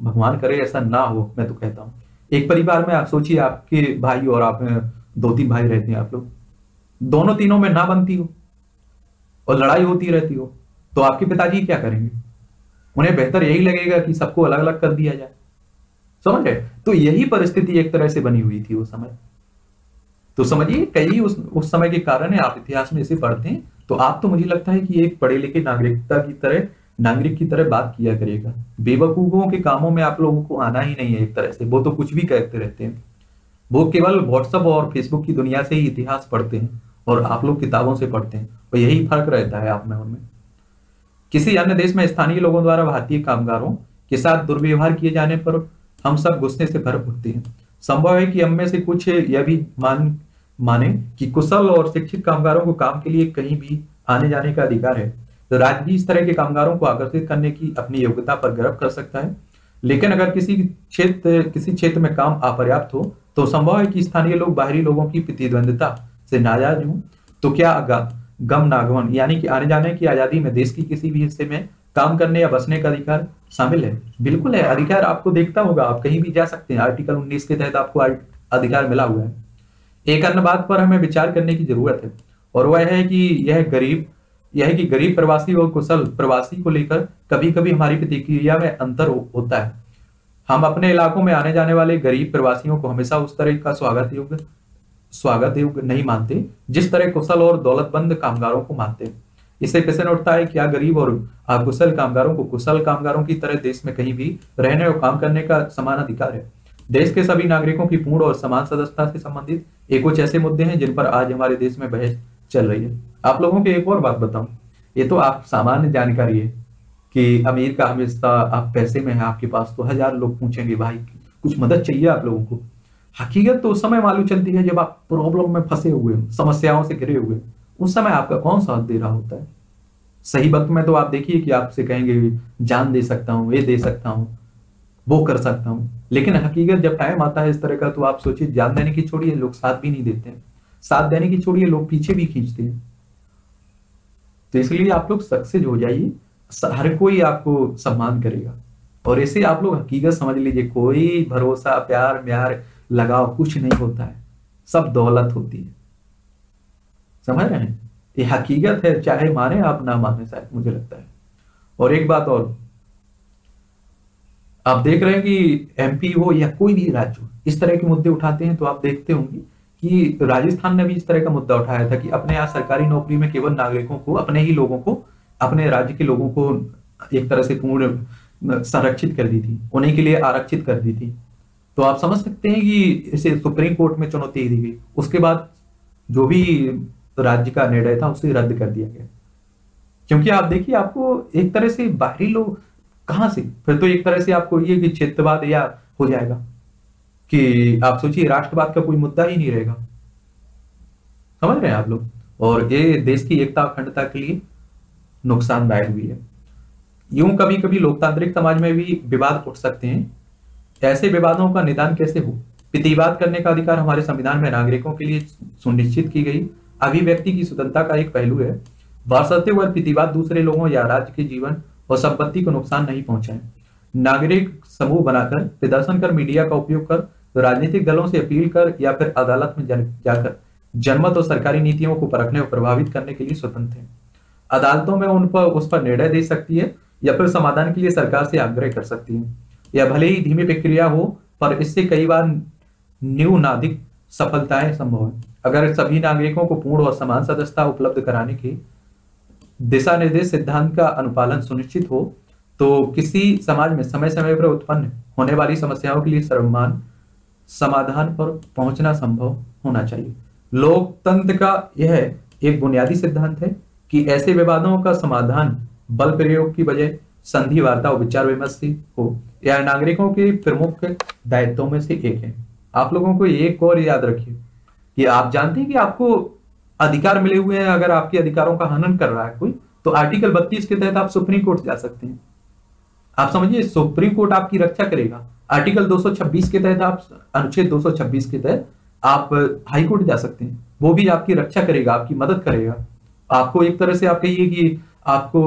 भगवान करे ऐसा ना हो, मैं तो कहता हूँ। एक परिवार में आप सोचिए, आपके भाई और आप, दो तीन भाई रहते हैं आप लोग। दोनों तीनों में ना बनती हो और लड़ाई होती रहती हो तो आपके पिताजी क्या करेंगे? उन्हें बेहतर यही लगेगा कि सबको अलग अलग कर दिया जाए। समझ? तो यही परिस्थिति एक तरह से बनी हुई थी उस समय। तो समझिए, कई उस उस समय के कारण है, आप इतिहास में इसे पढ़ते हैं तो आप तो मुझे लगता है कि एक पढ़े लिखे नागरिकता की तरह, नागरिक की तरह बात किया करेगा बेवकूफों के कामों में आप लोगों को आना ही नहीं है एक तरह से, वो तो कुछ भी कहते रहते हैं। वो केवल व्हाट्सअप और फेसबुक की दुनिया से ही इतिहास पढ़ते हैं। और आप लोग किताबों से पढ़ते हैं। और यही फ़र्क रहता है आप में उनमें किसी अन्य देश में स्थानीय लोगों द्वारा भारतीय कामगारों के साथ दुर्व्यवहार किए जाने पर हम सब गुस्से से भर उठते हैं। संभव है कि हम में से कुछ यह भी मान, माने कि कुशल और शिक्षित कामगारों को काम के लिए कहीं भी आने जाने का अधिकार है। तो राज्य भी इस तरह के कामगारों को आकर्षित करने की अपनी योग्यता पर गर्व कर सकता है। लेकिन अगर किसी क्षेत्र किसी क्षेत्र में काम अपर्याप्त हो तो संभव है कि स्थानीय लोग बाहरी लोगों की प्रतिद्वंदता से नाजाज हों तो क्या गम नागवन यानी कि आने जाने की आज़ादी में देश की किसी भी हिस्से में काम करने या बसने का अधिकार शामिल है? बिल्कुल है अधिकार आपको देखता होगा आप कहीं भी जा सकते हैं। आर्टिकल 19 के तहत आपको अधिकार मिला हुआ है। एक अन्य बात पर हमें विचार करने की ज़रूरत है और वह है कि यह गरीब यह कि गरीब प्रवासी और कुशल प्रवासी को लेकर कभी कभी हमारी प्रतिक्रिया में अंतर हो, होता है। हम अपने इलाकों में आने जाने वाले गरीब प्रवासियों को हमेशा उस तरह का स्वागत योग्य स्वागत योग्य नहीं मानते, जिस तरह कुशल और दौलतबंद कामगारों को मानते। इससे प्रश्न उठता है क्या गरीब और अकुशल कामगारों को कुशल कामगारों की तरह देश में कहीं भी रहने और काम करने का समान अधिकार है? देश के सभी नागरिकों की पूर्ण और समान सदस्यता से संबंधित एक कुछ ऐसे मुद्दे हैं जिन पर आज हमारे देश में बहस चल रही है। आप लोगों को एक और बात बताऊँ। ये तो आप सामान्य जानकारी है कि अमीर का हमेशा आप पैसे में है, आपके पास तो हज़ार लोग पूछेंगे, भाई, कुछ मदद चाहिए आप लोगों को? हकीकत तो उस समय मालूम चलती है जब आप प्रॉब्लम में फंसे हुए समस्याओं से घिरे हुए उस समय आपका कौन साथ दे रहा होता है? सही वक्त में तो आप देखिए कि आपसे कहेंगे, जान दे सकता हूँ, ये दे सकता हूँ, वो कर सकता हूँ। लेकिन हकीकत जब टाइम आता है इस तरह का तो आप सोचिए, जान देने की छोड़िए लोग साथ भी नहीं देते हैं। साथ देने की छोड़िए लोग पीछे भी खींचते हैं। तो इसलिए आप लोग सक्सेस हो जाइए। हर कोई आपको सम्मान करेगा। और ऐसे आप लोग हकीकत समझ लीजिए, कोई भरोसा प्यार म्यार लगाव कुछ नहीं होता है। सब दौलत होती है। समझ रहे हैं? ये हकीकत है, चाहे माने आप ना माने शायद मुझे लगता है। और एक बात और। आप देख रहे हैं कि एमपी हो या कोई भी राज्य हो, इस तरह के मुद्दे उठाते हैं तो आप देखते होंगे कि राजस्थान ने भी इस तरह का मुद्दा उठाया था कि अपने यहाँ सरकारी नौकरी में केवल नागरिकों को, अपने ही लोगों को, अपने राज्य के लोगों को एक तरह से पूर्ण संरक्षित कर दी थी, उन्हीं के लिए आरक्षित कर दी थी। तो आप समझ सकते हैं कि इसे सुप्रीम कोर्ट में चुनौती दी गई। उसके बाद जो भी राज्य का निर्णय था, उसे रद्द कर दिया गया। क्योंकि आप देखिए, आपको एक तरह से बाहरी लोग कहाँ से? फिर तो एक तरह से आपको ये कि क्षेत्रवाद या हो जाएगा कि आप सोचिए, राष्ट्रवाद का कोई मुद्दा ही नहीं रहेगा। समझ रहे हैं आप लोग? और ये देश की एकता अखंडता के लिए नुकसानदायक भी है। यूँ कभी कभी लोकतांत्रिक समाज में भी विवाद उठ सकते हैं। ऐसे विवादों का निदान कैसे हो प्रतिवाद करने का अधिकार हमारे संविधान में नागरिकों के लिए सुनिश्चित की गई। अभिव्यक्ति की स्वतंत्रता का एक पहलू है। वास्तव व प्रतिवाद दूसरे लोगों या राज्य के जीवन और संपत्ति को नुकसान नहीं पहुँचाए। नागरिक समूह बनाकर, प्रदर्शन कर, मीडिया का उपयोग कर, राजनीतिक दलों से अपील कर या फिर अदालत में जाकर जनमत और सरकारी नीतियों को परखने और प्रभावित करने के लिए स्वतंत्र है। अदालतों में उन पर, उस पर निर्णय दे सकती है या फिर समाधान के लिए सरकार से आग्रह कर सकती है। या भले ही धीमी प्रक्रिया हो, पर इससे कई बार न्यूनाधिक सफलताएँ संभव है। अगर सभी नागरिकों को पूर्ण और समान सदस्यता उपलब्ध कराने के दिशा निर्देश सिद्धांत का अनुपालन सुनिश्चित हो तो किसी समाज में समय समय पर उत्पन्न होने वाली समस्याओं के लिए सर्वमान समाधान पर पहुँचना संभव होना चाहिए। लोकतंत्र का यह एक बुनियादी सिद्धांत है कि ऐसे विवादों का समाधान बल प्रयोग की बजाय संधि वार्ता और विचार विमर्श हो। यह नागरिकों के प्रमुख दायित्वों में से एक है। आप लोगों को एक और याद रखिए कि आप जानते हैं कि आपको अधिकार मिले हुए हैं, अगर आपके अधिकारों का हनन कर रहा है कोई तो आर्टिकल बत्तीस के तहत आप सुप्रीम कोर्ट जा सकते हैं। आप समझिए, सुप्रीम कोर्ट आपकी रक्षा करेगा। आर्टिकल 226 के तहत आप, अनुच्छेद 226 के तहत आप हाई कोर्ट जा सकते हैं। वो भी आपकी रक्षा करेगा, आपकी मदद करेगा। आपको एक तरह से आप कहिए कि आपको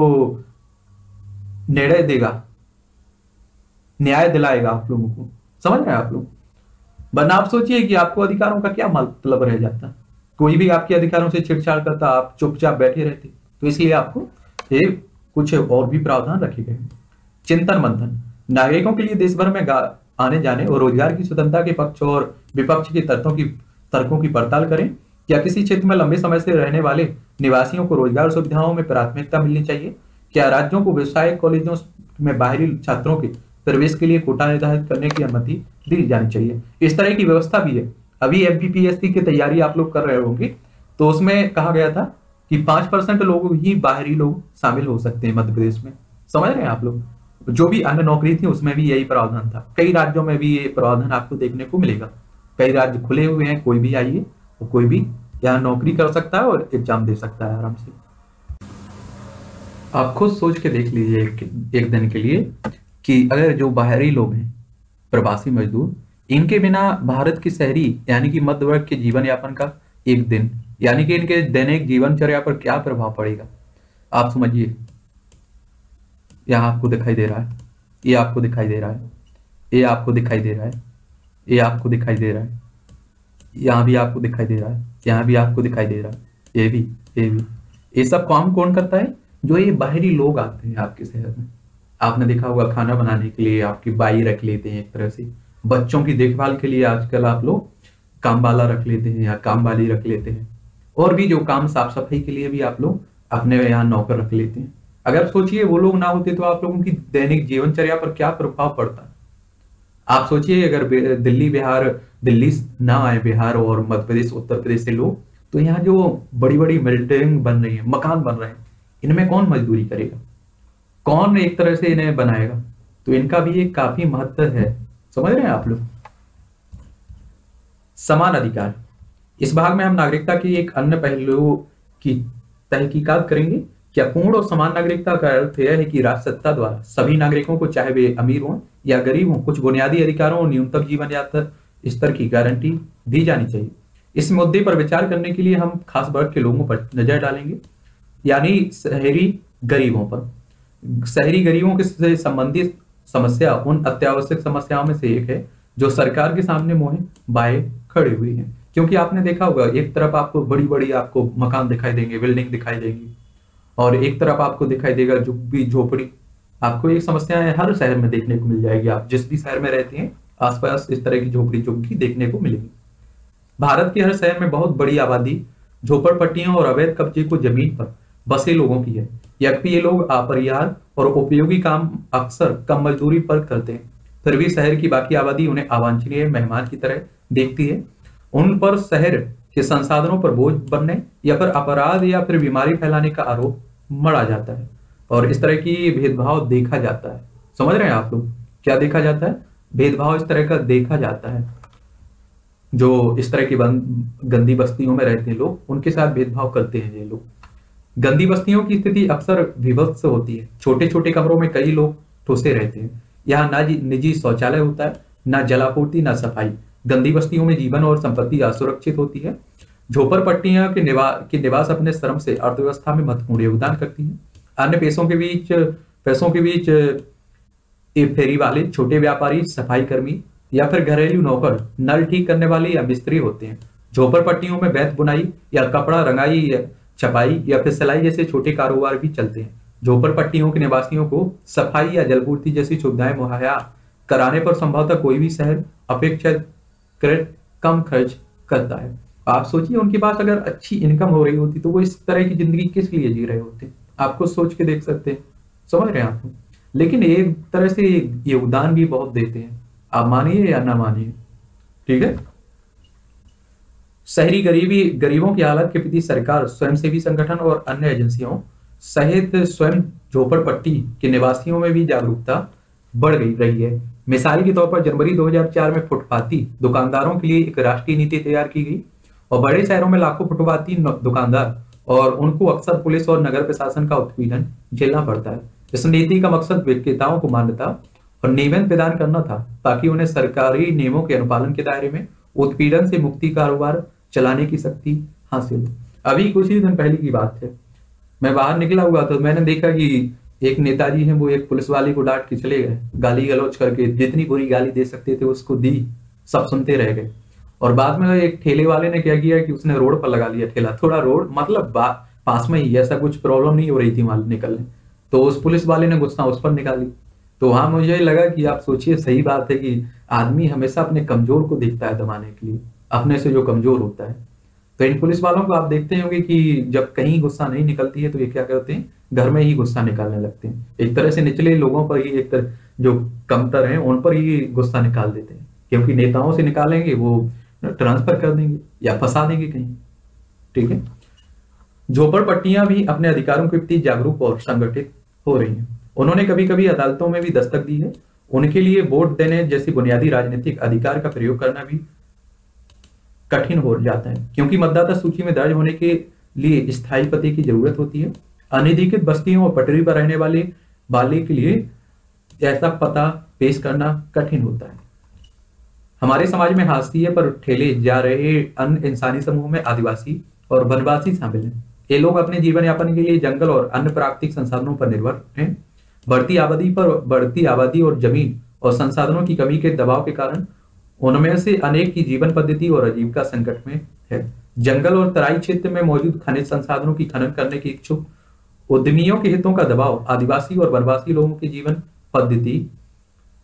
निर्णय देगा, न्याय दिलाएगा आप लोगों को। समझ रहे हैं आप लोग? वरना आप सोचिए कि आपको अधिकारों का क्या मतलब रह जाता। कोई भी आपके अधिकारों से छेड़छाड़ करता, आप चुपचाप बैठे रहते। तो इसलिए आपको ये कुछ और भी प्रावधान रखे गए चिंतन मंथन। नागरिकों के लिए देश भर में आने जाने और रोज़गार की स्वतंत्रता के पक्ष और विपक्ष के तर्कों की तर्कों की पड़ताल करें। क्या किसी क्षेत्र में लंबे समय से रहने वाले निवासियों को रोज़गार सुविधाओं में प्राथमिकता मिलनी चाहिए? क्या राज्यों को व्यवसायिक कॉलेजों में बाहरी छात्रों के प्रवेश के लिए कोटा निर्धारित करने की अनुमति दी जानी चाहिए? इस तरह की व्यवस्था भी है। अभी एफ़ की तैयारी आप लोग कर रहे होंगे। तो उसमें कहा गया था कि पाँच परसेंट लोग ही बाहरी लोग शामिल हो सकते हैं मध्य प्रदेश में। समझ रहे हैं आप लोग? जो भी अन्य नौकरी थी, उसमें भी यही प्रावधान था। कई राज्यों में भी ये प्रावधान आपको देखने को मिलेगा। कई राज्य खुले हुए हैं, कोई भी आइए और कोई भी यहाँ नौकरी कर सकता है और एग्ज़ाम दे सकता है आराम से। आप खुद सोच के देख लीजिए एक, एक दिन के लिए कि अगर जो बाहरी लोग हैं प्रवासी मजदूर इनके बिना भारत की शहरी यानी कि मध्य वर्ग के जीवन यापन का एक दिन यानी कि इनके दैनिक जीवनचर्या पर क्या प्रभाव पड़ेगा? आप समझिए। यहाँ आपको दिखाई दे रहा है। ये आपको दिखाई दे रहा है। ये आपको दिखाई दे रहा है। ये आपको दिखाई दे रहा है। यहाँ भी आपको दिखाई दे रहा है। यहाँ भी आपको दिखाई दे रहा है। ये भी ये भी। ये सब काम कौन करता है? जो ये बाहरी लोग आते हैं आपके शहर में। आपने देखा होगा खाना बनाने के लिए आपकी बाई रख लेते हैं एक तरह से। बच्चों की देखभाल के लिए आजकल आप लोग काम वाला रख लेते हैं या काम वाली रख लेते हैं। और भी जो काम साफ़ सफ़ाई के लिए भी आप लोग अपने यहाँ नौकर रख लेते हैं। अगर सोचिए वो लोग ना होते तो आप लोगों की दैनिक जीवनचर्या पर क्या प्रभाव पड़ता? आप सोचिए अगर दिल्ली, बिहार, दिल्ली ना आए, बिहार और मध्य प्रदेश, उत्तर प्रदेश से लोग तो यहाँ जो बड़ी बड़ी बिल्डिंग बन रही है, मकान बन रहे हैं इनमें कौन मजदूरी करेगा? कौन एक तरह से इन्हें बनाएगा? तो इनका भी एक काफ़ी महत्व है। समझ रहे हैं आप लोग? समान अधिकार। इस भाग में हम नागरिकता की एक अन्य पहलू की तहकीकात करेंगे। क्या पूर्ण और समान नागरिकता का अर्थ यह है कि राष्ट्र सत्ता द्वारा सभी नागरिकों को, चाहे वे अमीर हों या गरीब हों, कुछ बुनियादी अधिकारों और न्यूनतम जीवन यात्रा स्तर की गारंटी दी जानी चाहिए। इस मुद्दे पर विचार करने के लिए हम खास वर्ग के लोगों पर नज़र डालेंगे। यानी शहरी गरीबों पर। शहरी गरीबों के संबंधित समस्या उन अत्यावश्यक समस्याओं में से एक है, जो सरकार के सामने मोहे बाए खड़ी हुई है। क्योंकि आपने देखा होगा, एक तरफ़ आपको बड़ी बड़ी आपको मकान दिखाई देंगे, बिल्डिंग दिखाई देगी, और एक तरफ़ आपको दिखाई देगा झुग्गी झोपड़ी। आपको एक समस्या हर शहर में देखने को मिल जाएगी। आप जिस भी शहर में रहते हैं, आसपास इस तरह की झोपड़ी झुग्गी देखने को मिलेगी। भारत के हर शहर में बहुत बड़ी आबादी, झोपड़पट्टियों और अवैध कब्जे को ज़मीन पर बसे लोगों की है। ये लोग अपरिहार और उपयोगी काम अक्सर कम मजदूरी पर करते हैं। फिर भी शहर की बाकी आबादी उन्हें अवांछनीय मेहमान की तरह देखती है। उन पर शहर के संसाधनों पर बोझ बनने या फिर अपराध या फिर बीमारी फैलाने का आरोप मरा जाता है और इस तरह की भेदभाव देखा जाता है। समझ रहे हैं आप लोग? क्या देखा जाता है? भेदभाव इस तरह का देखा जाता है। जो इस तरह की गंदी बस्तियों में रहते हैं लोग, उनके साथ भेदभाव करते हैं ये लोग। गंदी बस्तियों की स्थिति अक्सर विभत्स होती है। छोटे छोटे कमरों में कई लोग ठोसे रहते हैं। यहाँ ना निजी शौचालय होता है, ना जलापूर्ति, ना सफ़ाई। गंदी बस्तियों में जीवन और संपत्ति असुरक्षित होती है। झोपड़पट्टियाँ के निवास के निवास अपने श्रम से अर्थव्यवस्था में महत्वपूर्ण योगदान करती है। अन्य पैसों के बीच पैसों के बीच फेरी वाले छोटे व्यापारी सफ़ाई कर्मी या फिर घरेलू नौकर नल ठीक करने वाले या मिस्त्री होते हैं। झोपड़पट्टियों में बैत बुनाई या कपड़ा रंगाई छपाई या फिर सिलाई जैसे छोटे कारोबार भी चलते हैं। झोपड़पट्टियों के निवासियों को सफ़ाई या जलपूर्ति जैसी सुविधाएँ मुहैया कराने पर संभवतः कोई भी शहर अपेक्षाकृत कम खर्च करता है। आप सोचिए, उनके पास अगर अच्छी इनकम हो रही होती तो वो इस तरह की ज़िंदगी किस लिए जी रहे होते? आपको सोच के देख सकते हैं। समझ रहे हैं आप लेकिन एक तरह से योगदान भी बहुत देते हैं। आप मानिए या ना मानिए। ठीक है? शहरी गरीबी, गरीबों की हालत के प्रति सरकार, स्वयंसेवी संगठन और अन्य एजेंसियों सहित स्वयं झोपड़पट्टी के निवासियों में भी जागरूकता बढ़ गई रही है। मिसाल के तौर पर जनवरी 2004 में फुटपाती दुकानदारों के लिए एक राष्ट्रीय नीति तैयार की गई और बड़े शहरों में लाखों फुटपाती दुकानदार और उनको अक्सर पुलिस और नगर प्रशासन का उत्पीड़न झेलना पड़ता है। इस नीति का मकसद विक्रेताओं को मान्यता और नियमन प्रदान करना था ताकि उन्हें सरकारी नियमों के अनुपालन के दायरे में उत्पीड़न से मुक्ति कारोबार चलाने की शक्ति हासिल। अभी कुछ ही दिन पहले की बात है। मैं बाहर निकला हुआ तो मैंने देखा कि एक नेताजी हैं, वो एक पुलिस वाले को डांट के चले गए। गाली गलौज करके जितनी बुरी गाली दे सकते थे, उसको दी। सब सुनते रह गए। और बाद में एक ठेले वाले ने क्या किया कि उसने रोड पर लगा लिया ठेला। थोड़ा रोड मतलब पास में ही, ऐसा कुछ प्रॉब्लम नहीं हो रही थी वहाँ निकलने। तो उस पुलिस वाले ने गुस्सा उस पर निकाली। तो वहाँ मुझे लगा कि आप सोचिए, सही बात है कि आदमी हमेशा अपने कमज़ोर को देखता है दबाने के लिए। अपने से जो कमज़ोर होता है। तो इन पुलिस वालों को आप देखते होंगे कि जब कहीं गुस्सा नहीं निकलती है तो ये क्या करते हैं? घर में ही गुस्सा निकालने लगते हैं। एक तरह से निचले लोगों पर ही एक तरह जो कमतर हैं, उन पर ही गुस्सा निकाल देते हैं। क्योंकि नेताओं से निकालेंगे, वो ट्रांसफ़र कर देंगे या फंसा देंगे कहीं। ठीक है? झोपड़पट्टियाँ भी अपने अधिकारों के प्रति जागरूक और संगठित हो रही हैं। उन्होंने कभी कभी अदालतों में भी दस्तक दी है। उनके लिए वोट देने जैसी बुनियादी राजनीतिक अधिकार का प्रयोग करना भी कठिन हो जाता है। क्योंकि मतदाता सूची में दर्ज होने के लिए स्थायी पते की ज़रूरत होती है। अनिधिकृत बस्तियों और पटरी पर रहने वाले बाले के लिए ऐसा पता पेश करना कठिन होता है। हमारे समाज में हाशिए पर ठेले जा रहे अन्य इंसानी समूह में आदिवासी और वनवासी शामिल हैं। ये लोग अपने जीवन यापन के लिए जंगल और अन्य प्राकृतिक संसाधनों पर निर्भर हैं। बढ़ती आबादी पर बढ़ती आबादी और ज़मीन और संसाधनों की कमी के दबाव के कारण उनमें से अनेक की जीवन पद्धति और आजीविका संकट में है। जंगल और तराई क्षेत्र में मौजूद खनिज संसाधनों की खनन करने के इच्छुक, उद्यमियों के हितों का दबाव, आदिवासी और वनवासी लोगों की जीवन पद्धति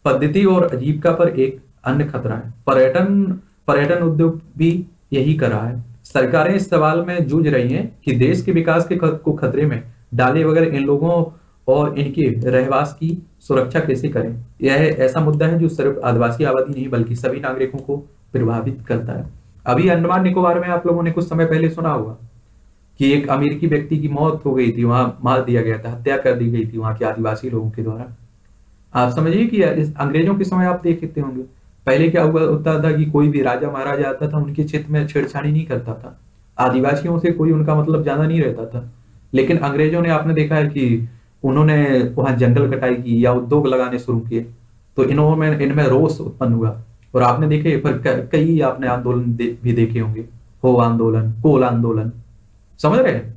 पद्धति और आजीविका पर एक अन्य खतरा है। पर्यटन पर्यटन उद्योग भी यही कर रहा है। सरकारें इस सवाल में जूझ रही हैं कि देश के विकास के को खतरे में डाले वगैरह इन लोगों और इनके रहवास की सुरक्षा कैसे करें? यह ऐसा मुद्दा है जो सिर्फ़ आदिवासी आबादी नहीं, बल्कि सभी नागरिकों को प्रभावित करता है। अभी अंडमान निकोबार में आप लोगों ने कुछ समय पहले सुना होगा कि एक अमेरिकी व्यक्ति की मौत हो गई थी, वहाँ मार दिया गया था, हत्या कर दी गई थी वहाँ के आदिवासी लोगों के द्वारा। आप समझिए कि इस अंग्रेज़ों के समय आप देखते होंगे, पहले क्या हुआ होता था कि कोई भी राजा महाराजा आता था, उनके क्षेत्र में छेड़छाड़ी नहीं करता था। आदिवासियों से कोई उनका मतलब ज़्यादा नहीं रहता था। लेकिन अंग्रेज़ों ने आपने देखा है कि उन्होंने वहाँ जंगल कटाई की या उद्योग लगाने शुरू किए तो इन्होंने इनमें रोष उत्पन्न हुआ। और आपने देखे पर कई आपने आंदोलन दे, भी देखे होंगे। हो आंदोलन कोल आंदोलन। समझ रहे हैं?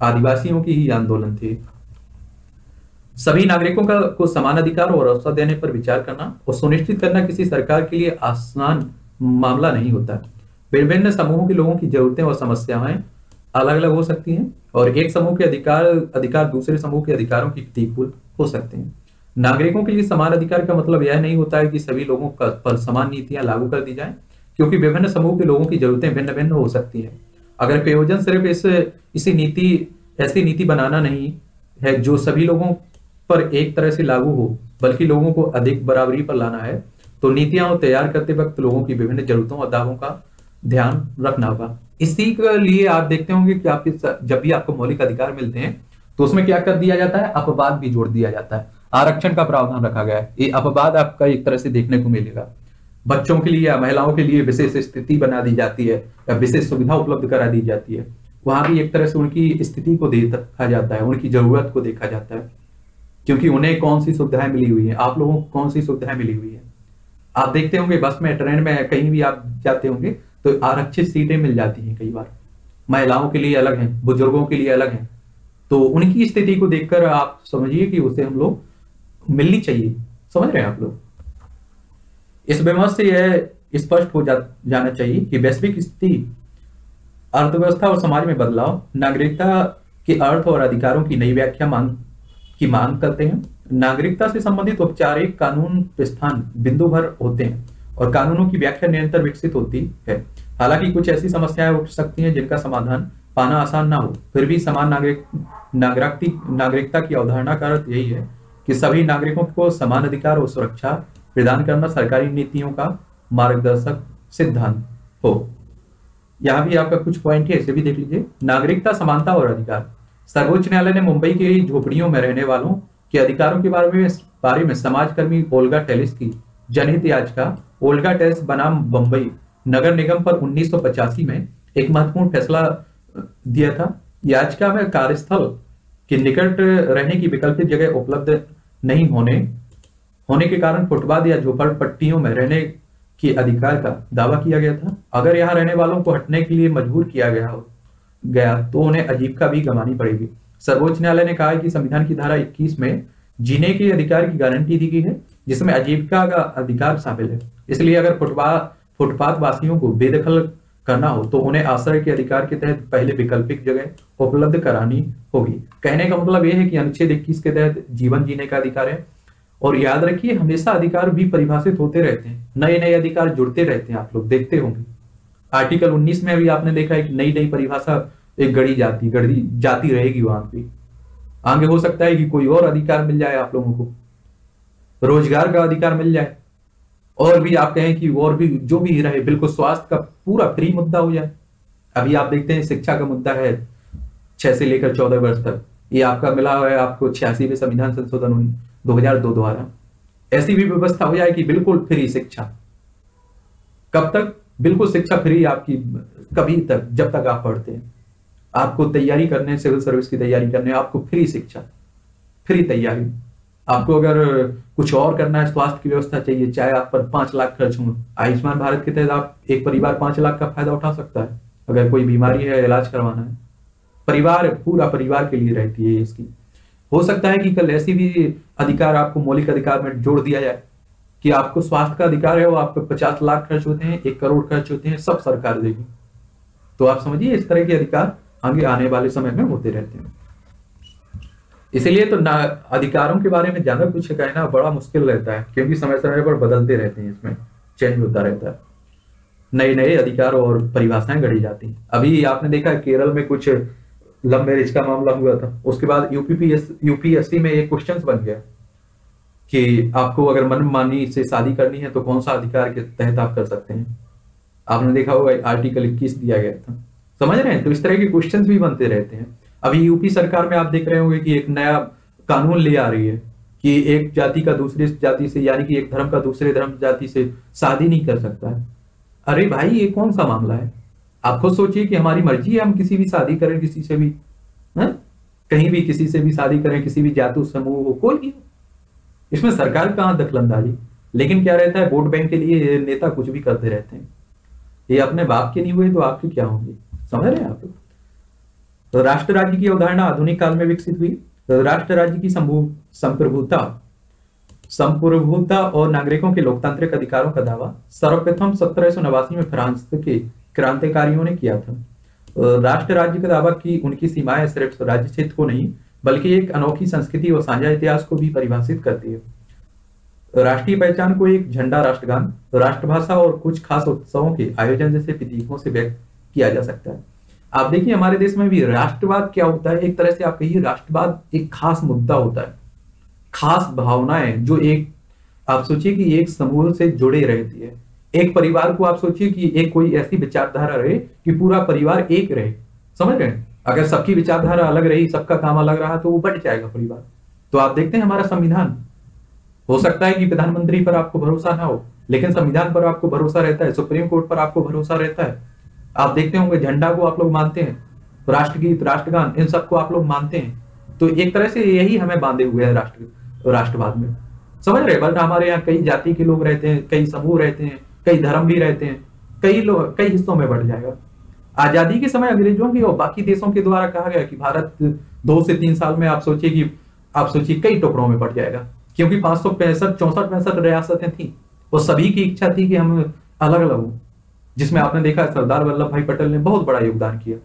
आदिवासियों की ही आंदोलन थे। सभी नागरिकों का को समान अधिकार और अवसर देने पर विचार करना और सुनिश्चित करना किसी सरकार के लिए आसान मामला नहीं होता। विभिन्न समूहों के लोगों की जरूरतें और समस्याएँ अलग अलग हो सकती हैं और एक समूह के अधिकार अधिकार दूसरे समूह के अधिकारों की प्रतिकूल हो सकते हैं। नागरिकों के लिए समान अधिकार का मतलब यह नहीं होता है कि सभी लोगों का, पर समान नीतियाँ लागू कर दी जाए, क्योंकि विभिन्न समूह के लोगों की जरूरतें भिन्न भिन्न हो सकती है। अगर प्रयोजन सिर्फ़ इस, इसी नीति, ऐसी नीति बनाना नहीं है जो सभी लोगों पर एक तरह से लागू हो, बल्कि लोगों को अधिक बराबरी पर लाना है तो नीतियाँ तैयार करते वक्त लोगों की विभिन्न जरूरतों और दावों का ध्यान रखना होगा। इसी के लिए आप देखते होंगे कि आपके जब भी आपको मौलिक अधिकार मिलते हैं तो उसमें क्या कर दिया जाता है? अपवाद भी जोड़ दिया जाता है। आरक्षण का प्रावधान रखा गया है। ये अपवाद आपका एक तरह से देखने को मिलेगा। बच्चों के लिए या महिलाओं के लिए विशेष स्थिति बना दी जाती है, या विशेष सुविधा उपलब्ध करा दी जाती है। वहाँ भी एक तरह से उनकी स्थिति को देखा जाता है, उनकी ज़रूरत को देखा जाता है। क्योंकि उन्हें कौन सी सुविधाएँ मिली हुई है? आप लोगों को कौन सी सुविधाएँ मिली हुई है? आप देखते होंगे, बस में, ट्रेन में, कहीं भी आप जाते होंगे तो आरक्षित सीटें मिल जाती हैं कई बार। महिलाओं के लिए अलग हैं बुज़ुर्गों के लिए अलग हैं। तो उनकी स्थिति को देखकर आप समझिए कि उसे हम लोग मिलनी चाहिए। समझ रहे हैं आप लोग? इस विमर्श से यह स्पष्ट हो जा, जाना चाहिए कि वैश्विक स्थिति अर्थव्यवस्था और समाज में बदलाव नागरिकता के अर्थ और अधिकारों की नई व्याख्या मांग की मांग करते हैं। नागरिकता से संबंधित औपचारिक कानून स्थान बिंदु भर होते हैं। और कानूनों की व्याख्या निरंतर विकसित होती है। हालाँकि कुछ ऐसी समस्याएँ उठ सकती हैं जिनका समाधान पाना आसान ना हो, फिर भी समान नागरिक नागरिक नागरिकता की अवधारणा का अर्थ यही है कि सभी नागरिकों को समान अधिकार और सुरक्षा प्रदान करना सरकारी नीतियों का मार्गदर्शक सिद्धांत हो। यहाँ भी आपका कुछ पॉइंट है, इसे भी देख लीजिए। नागरिकता, समानता और अधिकार। सर्वोच्च न्यायालय ने मुंबई की झोपड़ियों में रहने वालों के अधिकारों के बारे में बारे में समाजकर्मी ओल्गा टेलिस की जनहित याचिका ओल्गा टेस्ट बनाम बंबई नगर निगम पर उन्नीस सौ पचासी में एक महत्वपूर्ण फैसला दिया था। याचिका में कार्यस्थल के निकट रहने की विकल्पित जगह उपलब्ध नहीं होने होने के कारण फुटपाथ या झोपड़पट्टियों में रहने के अधिकार का दावा किया गया था। अगर यहाँ रहने वालों को हटने के लिए मजबूर किया गया हो, गया तो उन्हें अजीविका भी गंवानी पड़ेगी। सर्वोच्च न्यायालय ने कहा कि संविधान की धारा 21 में जीने के अधिकार की गारंटी दी गई है। जिसमें आजीविका का अधिकार शामिल है। इसलिए अगर फुटपाथ फुटपाथ वासियों को बेदखल करना हो तो उन्हें आश्रय के अधिकार के तहत पहले वैकल्पिक जगह उपलब्ध करानी होगी। कहने का मतलब यह है कि अनुच्छेद इक्कीस के तहत जीवन जीने का अधिकार है। और याद रखिए, हमेशा अधिकार भी परिभाषित होते रहते हैं। नए नए अधिकार जुड़ते रहते हैं, आप लोग देखते होंगे। आर्टिकल 19 में भी आपने देखा है कि नई नई परिभाषा एक गढ़ी जाती गड़ी जाती रहेगी वहाँ पे। आगे हो सकता है कि कोई और अधिकार मिल जाए आप लोगों को। रोज़गार का अधिकार मिल जाए। और भी आप कहें कि और भी जो भी रहे, बिल्कुल स्वास्थ्य का पूरा फ्री मुद्दा हो जाए। अभी आप देखते हैं शिक्षा का मुद्दा है छह से लेकर चौदह वर्ष तक। ये आपका मिला हुआ है आपको छियासी में संविधान संशोधन दो हज़ार दो द्वारा। ऐसी भी व्यवस्था हो जाए कि बिल्कुल फ्री शिक्षा। कब तक? बिल्कुल शिक्षा फ्री आपकी, कभी तक, जब तक आप पढ़ते हैं। आपको तैयारी करने, सिविल सर्विस की तैयारी करने, आपको फ्री शिक्षा, फ्री तैयारी। आपको अगर कुछ और करना है, स्वास्थ्य की व्यवस्था चाहिए, चाहे आप पर पाँच लाख खर्च हो, आयुष्मान भारत के तहत आप एक परिवार पाँच लाख का फ़ायदा उठा सकता है, अगर कोई बीमारी है, इलाज करवाना है। परिवार पूरा परिवार के लिए रहती है इसकी हो सकता है कि कल ऐसी भी अधिकार आपको मौलिक अधिकार में जोड़ दिया जाए कि आपको स्वास्थ्य का अधिकार है, वो आपको पचास लाख खर्च होते हैं, एक करोड़ खर्च होते हैं, सब सरकार देगी। तो आप समझिए, इस तरह के अधिकार आगे आने वाले समय में होते रहते हैं। इसीलिए तो ना, अधिकारों के बारे में ज़्यादा कुछ कहना बड़ा मुश्किल रहता है, क्योंकि समय समय पर बदलते रहते हैं इसमें चेंज होता रहता है। नए नए अधिकार और परिभाषाएँ गढ़ी जाती हैं। अभी आपने देखा केरल में कुछ लव मैरिज का मामला हुआ था। उसके बाद यूपीपीएस यूपीएससी में एक क्वेश्चन बन गया कि आपको अगर मन मानी से शादी करनी है तो कौन सा अधिकार के तहत आप कर सकते हैं? आपने देखा होगा आर्टिकल इक्कीस दिया गया था। समझ रहे हैं? तो इस तरह के क्वेश्चन भी बनते रहते हैं। अभी यूपी सरकार में आप देख रहे होंगे कि एक नया कानून ले आ रही है कि एक जाति का दूसरे जाति से, यानी कि एक धर्म का दूसरे धर्म जाति से शादी नहीं कर सकता है। अरे भाई, ये कौन सा मामला है? आप खुद सोचिए कि हमारी मर्ज़ी है हम किसी भी शादी करें किसी से भी, है? कहीं भी किसी से भी शादी करें, किसी भी जातु समूह हो, कोई भी इसमें सरकार कहाँ दखलंदाजी? लेकिन क्या रहता है, वोट बैंक के लिए नेता कुछ भी करते रहते हैं। ये अपने बाप के नहीं हुए तो आपके क्या होंगे? समझ रहे हैं आप तो राष्ट्र राज्य की अवधारणा आधुनिक काल में विकसित हुई। तो राष्ट्र राज्य की संप्रभुता संप्रभुता और नागरिकों के लोकतांत्रिक अधिकारों का दावा सर्वप्रथम सत्रह सौ नवासी में फ्रांस के क्रांतिकारियों ने किया था। राष्ट्र राज्य का दावा की उनकी सीमाएँ सिर्फ़ राज्य क्षेत्र को नहीं, बल्कि एक अनोखी संस्कृति और साझा इतिहास को भी परिभाषित करती है। राष्ट्रीय पहचान को एक झंडा राष्ट्रगान राष्ट्रभाषा और कुछ खास उत्सवों के आयोजन जैसे प्रतीकों से व्यक्त किया जा सकता है। आप देखिए, हमारे देश में भी राष्ट्रवाद क्या होता है? एक तरह से आप कहिए, राष्ट्रवाद एक खास मुद्दा होता है। खास भावनाएँ जो एक, आप सोचिए कि एक समूह से जुड़े रहती है। एक परिवार को आप सोचिए कि एक कोई ऐसी विचारधारा रहे कि पूरा परिवार एक रहे। समझ रहे हैं अगर सबकी विचारधारा अलग रही, सबका काम अलग रहा तो वो बट जाएगा परिवार। तो आप देखते हैं हमारा संविधान। हो सकता है कि प्रधानमंत्री पर आपको भरोसा ना हो, लेकिन संविधान पर आपको भरोसा रहता है, सुप्रीम कोर्ट पर आपको भरोसा रहता है। आप देखते होंगे, झंडा को आप लोग मानते हैं, राष्ट्रगीत, राष्ट्रगान, इन सबको आप लोग मानते हैं। तो एक तरह से यही हमें बांधे हुए हैं राष्ट्र, राष्ट्रवाद में। समझ रहे बट हमारे यहाँ कई जाति के लोग रहते हैं, कई समूह रहते हैं, कई धर्म भी रहते हैं, कई लोग कई हिस्सों में बढ़ जाएगा। आज़ादी के समय अंग्रेज़ों की और बाकी देशों के द्वारा कहा गया कि भारत दो से तीन साल में आप सोचिए कि, आप सोचिए कई टुकड़ों में बढ़ जाएगा, क्योंकि पाँच सौ पैंसठ, चौसठ, पैंसठ रियासतें थी। और सभी की इच्छा थी कि हम अलग अलग हों। जिसमें आपने देखा है सरदार वल्लभ भाई पटेल ने बहुत बड़ा योगदान किया।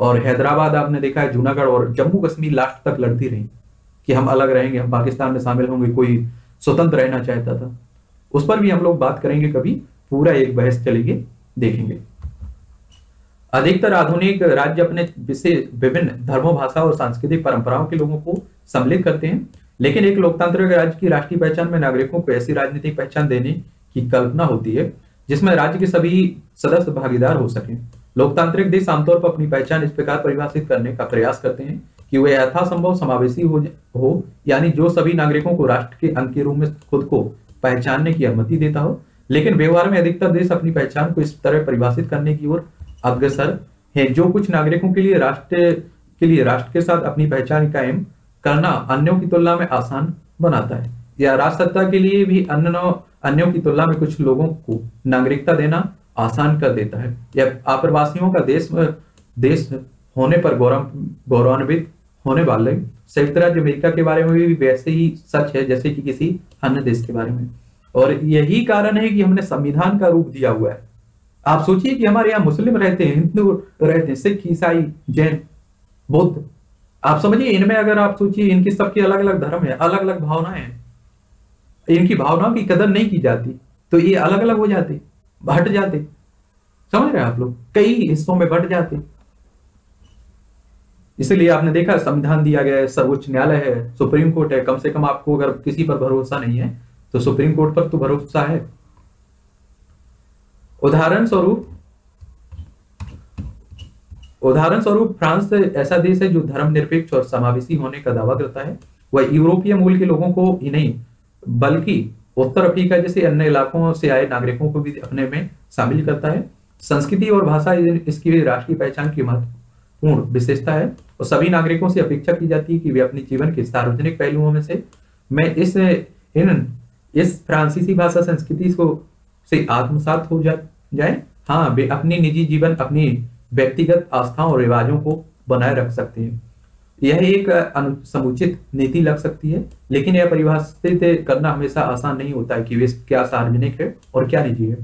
और हैदराबाद आपने देखा है, जूनागढ़ और जम्मू कश्मीर लास्ट तक लड़ती रही कि हम अलग रहेंगे, हम पाकिस्तान में शामिल होंगे, कोई स्वतंत्र रहना चाहता था। उस पर भी हम लोग बात करेंगे कभी, पूरा एक बहस चलेगी, देखेंगे। अधिकतर आधुनिक राज्य अपने विशेष विभिन्न धर्मों भाषा और सांस्कृतिक परंपराओं के लोगों को सम्मिलित करते हैं, लेकिन एक लोकतांत्रिक राज्य की राष्ट्रीय पहचान में नागरिकों को ऐसी राजनीतिक पहचान देने की कल्पना होती है जिसमें राज्य के सभी सदस्य भागीदार हो सके। लोकतांत्रिक देश आमतौर पर अपनी पहचान इस प्रकार परिभाषित करने का प्रयास करते हैं कि वे यथासंभव समावेशी हो, हो यानी जो सभी नागरिकों को राष्ट्र के अंग के रूप में खुद को पहचानने की अनुमति देता हो। लेकिन व्यवहार में अधिकतर देश अपनी पहचान को इस तरह परिभाषित करने की ओर अग्रसर है। जो कुछ नागरिकों के लिए राष्ट्र के लिए राष्ट्र के साथ अपनी पहचान कायम करना अन्यों की तुलना में आसान बनाता है। या राष्ट्र के लिए भी अन्य अन्यों की तुलना में कुछ लोगों को नागरिकता देना आसान कर देता है। या आप्रवासियों का देश देश होने पर गौरव, गौरवान्वित होने वाले संयुक्त राज्य अमेरिका के बारे में भी वैसे ही सच है, जैसे कि किसी अन्य देश के बारे में। और यही कारण है कि हमने संविधान का रूप दिया हुआ है। आप सोचिए कि हमारे यहाँ मुस्लिम रहते हैं, हिंदू रहते हैं, सिख, ईसाई, जैन, बौद्ध। आप समझिए, इनमें अगर आप सोचिए, इनकी सबके अलग अलग धर्म है अलग अलग भावनाएँ हैं। इनकी भावनाओं की कदर नहीं की जाती तो ये अलग अलग हो जाते हट जाते। समझ रहे हैं आप लोग? कई हिस्सों में बट जाते। इसलिए आपने देखा, संविधान दिया गया है, सर्वोच्च न्यायालय है, सुप्रीम कोर्ट है। कम से कम आपको अगर किसी पर भरोसा नहीं है तो सुप्रीम कोर्ट पर तो भरोसा है। उदाहरण स्वरूप उदाहरण स्वरूप फ्रांस ऐसा देश है जो धर्मनिरपेक्ष और समावेशी होने का दावा करता है। वह यूरोपीय मूल के लोगों को ही नहीं बल्कि उत्तर अफ्रीका जैसे अन्य इलाकों से आए नागरिकों को भी अपने में शामिल करता है। संस्कृति और भाषा इसकी राष्ट्रीय पहचान की महत्वपूर्ण विशेषता है और सभी नागरिकों से अपेक्षा की जाती है कि वे अपने जीवन के सार्वजनिक पहलुओं में से मैं इस इन इस फ्रांसीसी भाषा संस्कृति को से आत्मसात हो जा, जाए। हाँ वे अपनी निजी जीवन अपनी व्यक्तिगत आस्थाओं और रिवाजों को बनाए रख सकते हैं। यह एक समुचित नीति लग सकती है, लेकिन यह परिभाषित करना हमेशा आसान नहीं होता है कि वे क्या सार्वजनिक है और क्या निजी है।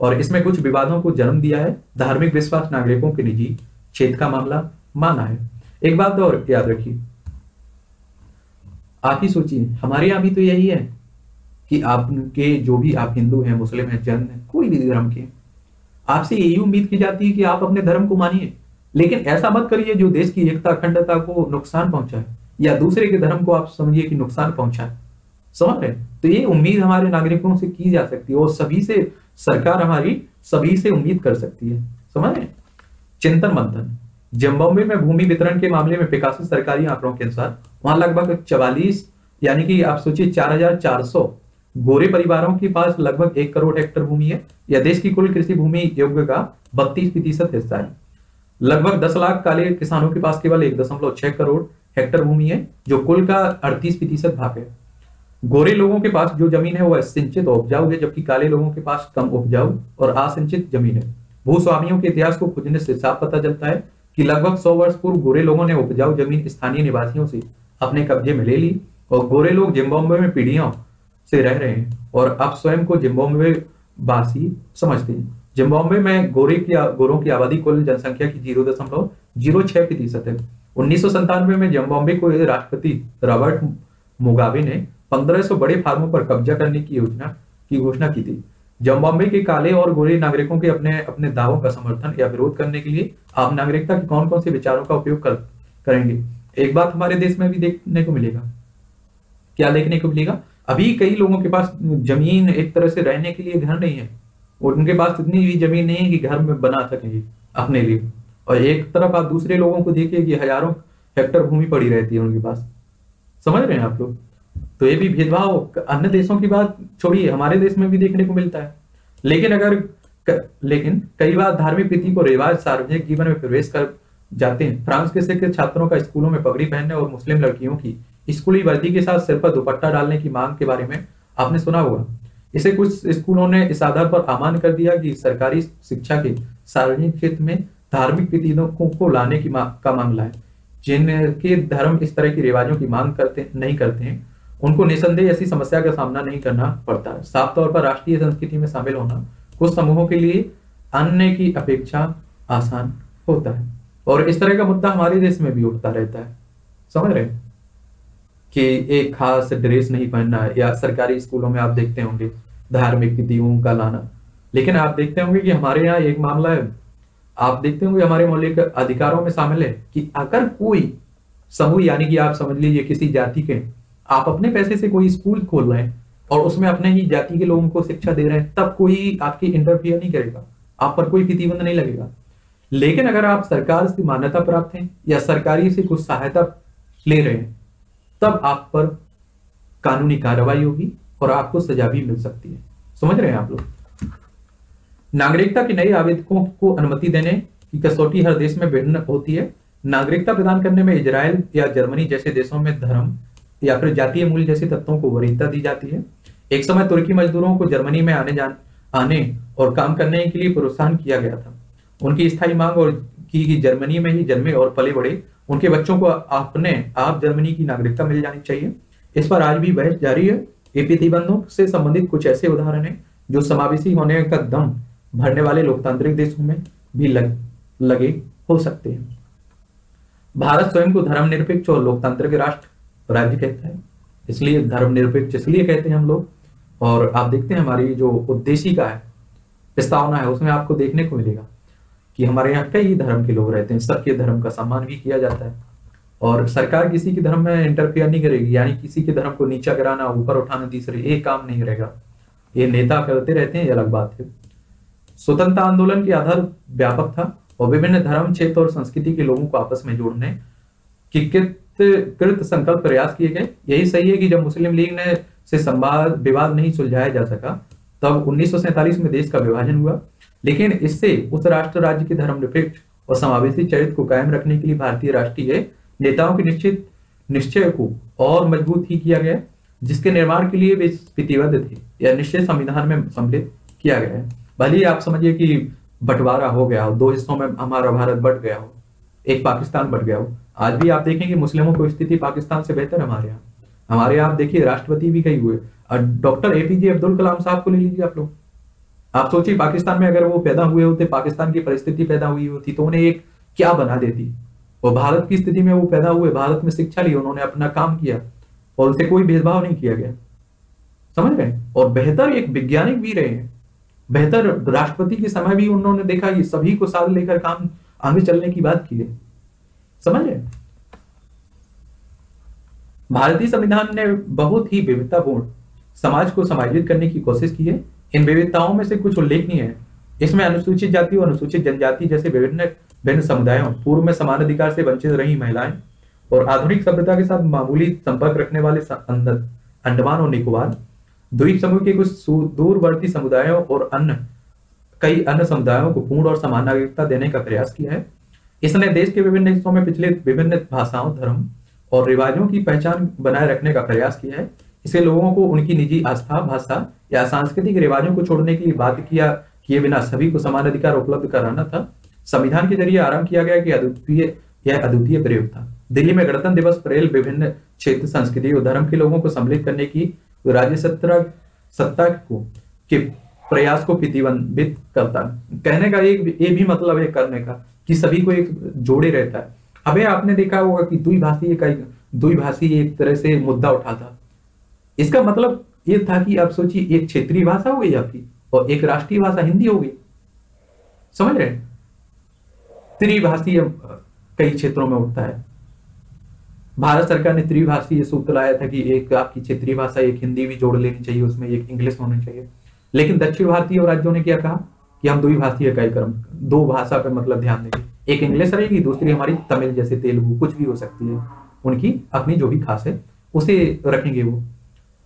और इसमें कुछ विवादों को जन्म दिया है। धार्मिक विश्वास नागरिकों के निजी क्षेत्र का मामला माना है। एक बात और याद रखिए। आप ही सोचिए, हमारे यहाँ भी तो यही है कि आपके जो भी आप हिंदू हैं, मुस्लिम हैं, जैन हैं, कोई भी धर्म के आपसे यही उम्मीद की जाती है कि आप अपने धर्म को मानिए। लेकिन ऐसा मत करिए जो देश की एकता, अखंडता को नुकसान पहुँचाए, या दूसरे के धर्म को आप समझिए कि नुकसान पहुँचाए। समझ रहे? तो ये उम्मीद हमारे नागरिकों से की जा सकती है और सभी से, सरकार हमारी सभी से उम्मीद कर सकती है। समझ रहे? चिंतन मंथन। जिम्बाब्वे में भूमि वितरण के मामले में प्रकाशित सरकारी आंकड़ों के अनुसार वहाँ लगभग चवालीस, यानी कि आप सोचिए चार हज़ार चार सौ गोरे परिवारों के पास लगभग एक करोड़ हेक्टर भूमि है, या देश की कुल कृषि भूमि योग्य का बत्तीस प्रतिशत हिस्सा है। लगभग दस लाख काले किसानों के पास केवल एक दशमलव छह करोड़ हेक्टर भूमि है, जो कुल का अड़तीस प्रतिशत भाग है। गोरे लोगों के पास जो ज़मीन है वो सिंचित उपजाऊ है, जबकि काले लोगों के पास कम उपजाऊ और असिंचित ज़मीन है। भूस्वामियों के इतिहास को खोजने से साफ़ पता चलता है कि लगभग सौ वर्ष पूर्व गोरे लोगों ने उपजाऊ ज़मीन स्थानीय निवासियों से अपने कब्जे में ले ली और गोरे लोग जिम्बाब्वे में पीढ़ियों से रह रहे हैं और अब स्वयं को जिम्बाब्वे वासी समझते हैं। जिम्बाब्वे में गोरे की गोरों की आबादी कुल जनसंख्या की ज़ीरो दशमलव ज़ीरो छह प्रतिशत है। उन्नीस में जिम्बाब्वे को राष्ट्रपति रॉबर्ट मुगाबे ने 1500 बड़े फार्मों पर कब्जा करने की योजना की घोषणा की थी। जिम्बाब्वे के काले और गोरे नागरिकों के अपने अपने दावों का समर्थन या विरोध करने के लिए आप नागरिकता के कौन कौन से विचारों का उपयोग कर, करेंगे? एक बात हमारे देश में भी देखने को मिलेगा। क्या देखने को मिलेगा? अभी कई लोगों के पास ज़मीन एक तरह से रहने के लिए घर नहीं है। और उनके पास इतनी भी ज़मीन नहीं है कि घर में बना सकेंगे अपने लिए। और एक तरफ़ आप दूसरे लोगों को देखिए कि हज़ारों हेक्टर भूमि पड़ी रहती है उनके पास। समझ रहे हैं आप लोग? तो ये भी भेदभाव अन्य देशों की बात छोड़िए हमारे देश में भी देखने को मिलता है। लेकिन अगर क, लेकिन कई बार धार्मिक प्रीति को रिवाज सार्वजनिक जीवन में प्रवेश कर जाते हैं। फ्रांस के सिख छात्रों का स्कूलों में पगड़ी पहनने और मुस्लिम लड़कियों की स्कूली वर्दी के साथ सिर पर दुपट्टा डालने की मांग के बारे में आपने सुना होगा। इसे कुछ स्कूलों ने इस आधार पर आमान कर दिया कि सरकारी शिक्षा के सार्वजनिक क्षेत्र में धार्मिक विधियों को लाने की मा, का मामला है जिनके धर्म इस तरह की रिवाजों की मांग करते नहीं करते हैं। उनको निसंदेह ऐसी समस्या का सामना नहीं करना पड़ता। है साफ़ तौर पर राष्ट्रीय संस्कृति में शामिल होना कुछ समूहों के लिए अन्य की अपेक्षा आसान होता है। और इस तरह का मुद्दा हमारे देश में भी उठता रहता है। समझ रहे कि एक खास ड्रेस नहीं पहनना है, या सरकारी स्कूलों में आप देखते होंगे, धार्मिक विधियों का लाना। लेकिन आप देखते होंगे कि हमारे यहाँ एक मामला है। आप देखते होंगे हमारे मौलिक अधिकारों में शामिल है कि अगर कोई समूह, यानी कि आप समझ लीजिए किसी जाति के, आप अपने पैसे से कोई स्कूल खोल रहे हैं और उसमें अपने ही जाति के लोगों को शिक्षा दे रहे हैं, तब कोई आपकी इंटरफियर नहीं करेगा। आप पर कोई प्रतिबंध नहीं लगेगा। लेकिन अगर आप सरकार से मान्यता प्राप्त हैं या सरकारी से कुछ सहायता ले रहे हैं तब आप पर कानूनी कार्रवाई होगी और आपको सजा भी मिल सकती है। समझ रहे हैं आप लोग? नागरिकता के नए आवेदकों को अनुमति देने की कसौटी हर देश में भिन्न होती है। नागरिकता प्रदान करने में इजराइल या जर्मनी जैसे देशों में धर्म या फिर जातीय मूल्य जैसे तत्वों को वरीयता दी जाती है। एक समय तुर्की मजदूरों को जर्मनी में आने जान, आने और काम करने के लिए प्रोत्साहन किया गया था। उनकी स्थायी मांग और की जर्मनी में ही जन्मे और पले बड़े उनके बच्चों को अपने आप जर्मनी की नागरिकता मिल जानी चाहिए। इस पर आज भी बहस जारी है। ये प्रतिबंधों से संबंधित कुछ ऐसे उदाहरण हैं जो समावेशी होने का दम भरने वाले लोकतांत्रिक देशों में भी लग, लगे हो सकते हैं। भारत स्वयं को धर्मनिरपेक्ष और लोकतांत्रिक राष्ट्र राज्य कहता है। इसलिए धर्मनिरपेक्ष इसलिए कहते हैं हम लोग। और आप देखते हैं हमारी जो उद्देशिका है प्रस्तावना है उसमें आपको देखने को मिलेगा। कि हमारे यहाँ कई धर्म के लोग रहते हैं, सबके धर्म का सम्मान भी किया जाता है। और सरकार किसी के धर्म में इंटरफेयर नहीं करेगी, यानी किसी के धर्म को नीचा गिराना ऊपर उठाना, तीसरे एक काम नहीं रहेगा। ये नेता करते रहते हैं, ये अलग बात है। स्वतंत्र आंदोलन के आधार व्यापक था और विभिन्न धर्म, क्षेत्र और संस्कृति के लोगों को आपस में जोड़ने की कृत संकल्प प्रयास किए गए। यही सही है कि जब मुस्लिम लीग ने से संवाद, विवाद नहीं सुलझाया जा सका तब उन्नीस में देश का विभाजन हुआ। लेकिन इससे उस राष्ट्र राज्य के धर्म निरपेक्ष और समावेशी चरित्र को कायम रखने के लिए भारतीय राष्ट्रीय नेताओं के निश्चित निश्चय को और मज़बूत ही किया गया, जिसके निर्माण के लिए वे प्रतिबद्ध थे या निश्चय संविधान में सम्मिलित किया गया है। भले आप समझिए कि बंटवारा हो गया हो, दो हिस्सों में हमारा भारत बट गया हो, एक पाकिस्तान बट गया हो, आज भी आप देखेंगे मुस्लिमों को स्थिति पाकिस्तान से बेहतर हमारे यहाँ। हमारे आप देखिए, राष्ट्रपति भी कई हुए। डॉक्टर एपीजे अब्दुल कलाम साहब को ले लीजिए आप लोग। आप सोचिए, पाकिस्तान में अगर वो पैदा हुए होते, पाकिस्तान की परिस्थिति पैदा हुई होती तो उन्हें एक क्या बना देती? और भारत की स्थिति में वो पैदा हुए, भारत में शिक्षा ली, उन्होंने अपना काम किया, और उनसे कोई भेदभाव नहीं किया गया। समझ रहे और बेहतर एक वैज्ञानिक भी रहे हैं। बेहतर राष्ट्रपति के समय भी उन्होंने देखा, ये सभी को साथ लेकर काम आगे चलने की बात की है। समझ रहे भारतीय संविधान ने बहुत ही विविधतापूर्ण समाज को समायोजित करने की कोशिश की है। इन विविधताओं में से कुछ उल्लेखनीय है। इसमें अनुसूचित जाति और अनुसूचित जनजाति जैसे विभिन्न भिन्न समुदायों, पूर्व में समान अधिकार से वंचित रही महिलाएँ और आधुनिक सभ्यता के साथ मामूली संपर्क रखने वाले अंडमान और निकोबार, द्वीप समूह के कुछ दूरवर्ती समुदायों और अन्य, कई अन्य समुदायों को पूर्ण और समान नागरिकता देने का प्रयास किया है। इसने देश के विभिन्न हिस्सों में पिछले विभिन्न भाषाओं, धर्म और रिवाजों की पहचान बनाए रखने का प्रयास किया है। इसे लोगों को उनकी निजी आस्था, भाषा या सांस्कृतिक रिवाजों को छोड़ने के लिए बाध्य किया, किए बिना सभी को समान अधिकार उपलब्ध कराना था। संविधान के ज़रिए आरंभ किया गया कि अद्वितीय, यह अद्वितीय प्रयोग था। दिल्ली में गणतंत्र दिवस परेल विभिन्न क्षेत्र, संस्कृति और धर्म के लोगों को सम्मिलित करने की राज्य सत्ता सत्ता को, के प्रयास को प्रतिबंधित करता। कहने का एक, ये भी मतलब है करने का, कि सभी को एक जोड़े रहता है। अबे आपने देखा होगा कि द्विभाषी का द्विभाषी एक तरह से मुद्दा उठा था इसका मतलब ये था कि आप सोचिए, एक क्षेत्रीय भाषा हो गई आपकी और एक राष्ट्रीय भाषा हिंदी हो गई। समझ रहे त्रिभाषीय कई क्षेत्रों में उठता है। भारत सरकार ने त्रिभाषीय सूत्र लाया था कि एक आपकी क्षेत्रीय भाषा, एक हिंदी भी जोड़ लेनी चाहिए, उसमें एक इंग्लिश होनी चाहिए। लेकिन दक्षिण भारतीय राज्यों ने क्या कहा कि हम द्विभाषीय कार्यक्रम दो भाषा पर मतलब ध्यान देंगे। एक इंग्लिश रहेगी, दूसरी हमारी तमिल जैसे तेलुगु, कुछ भी हो सकती है। उनकी अपनी जो भी खास है, उसे रखेंगे वो।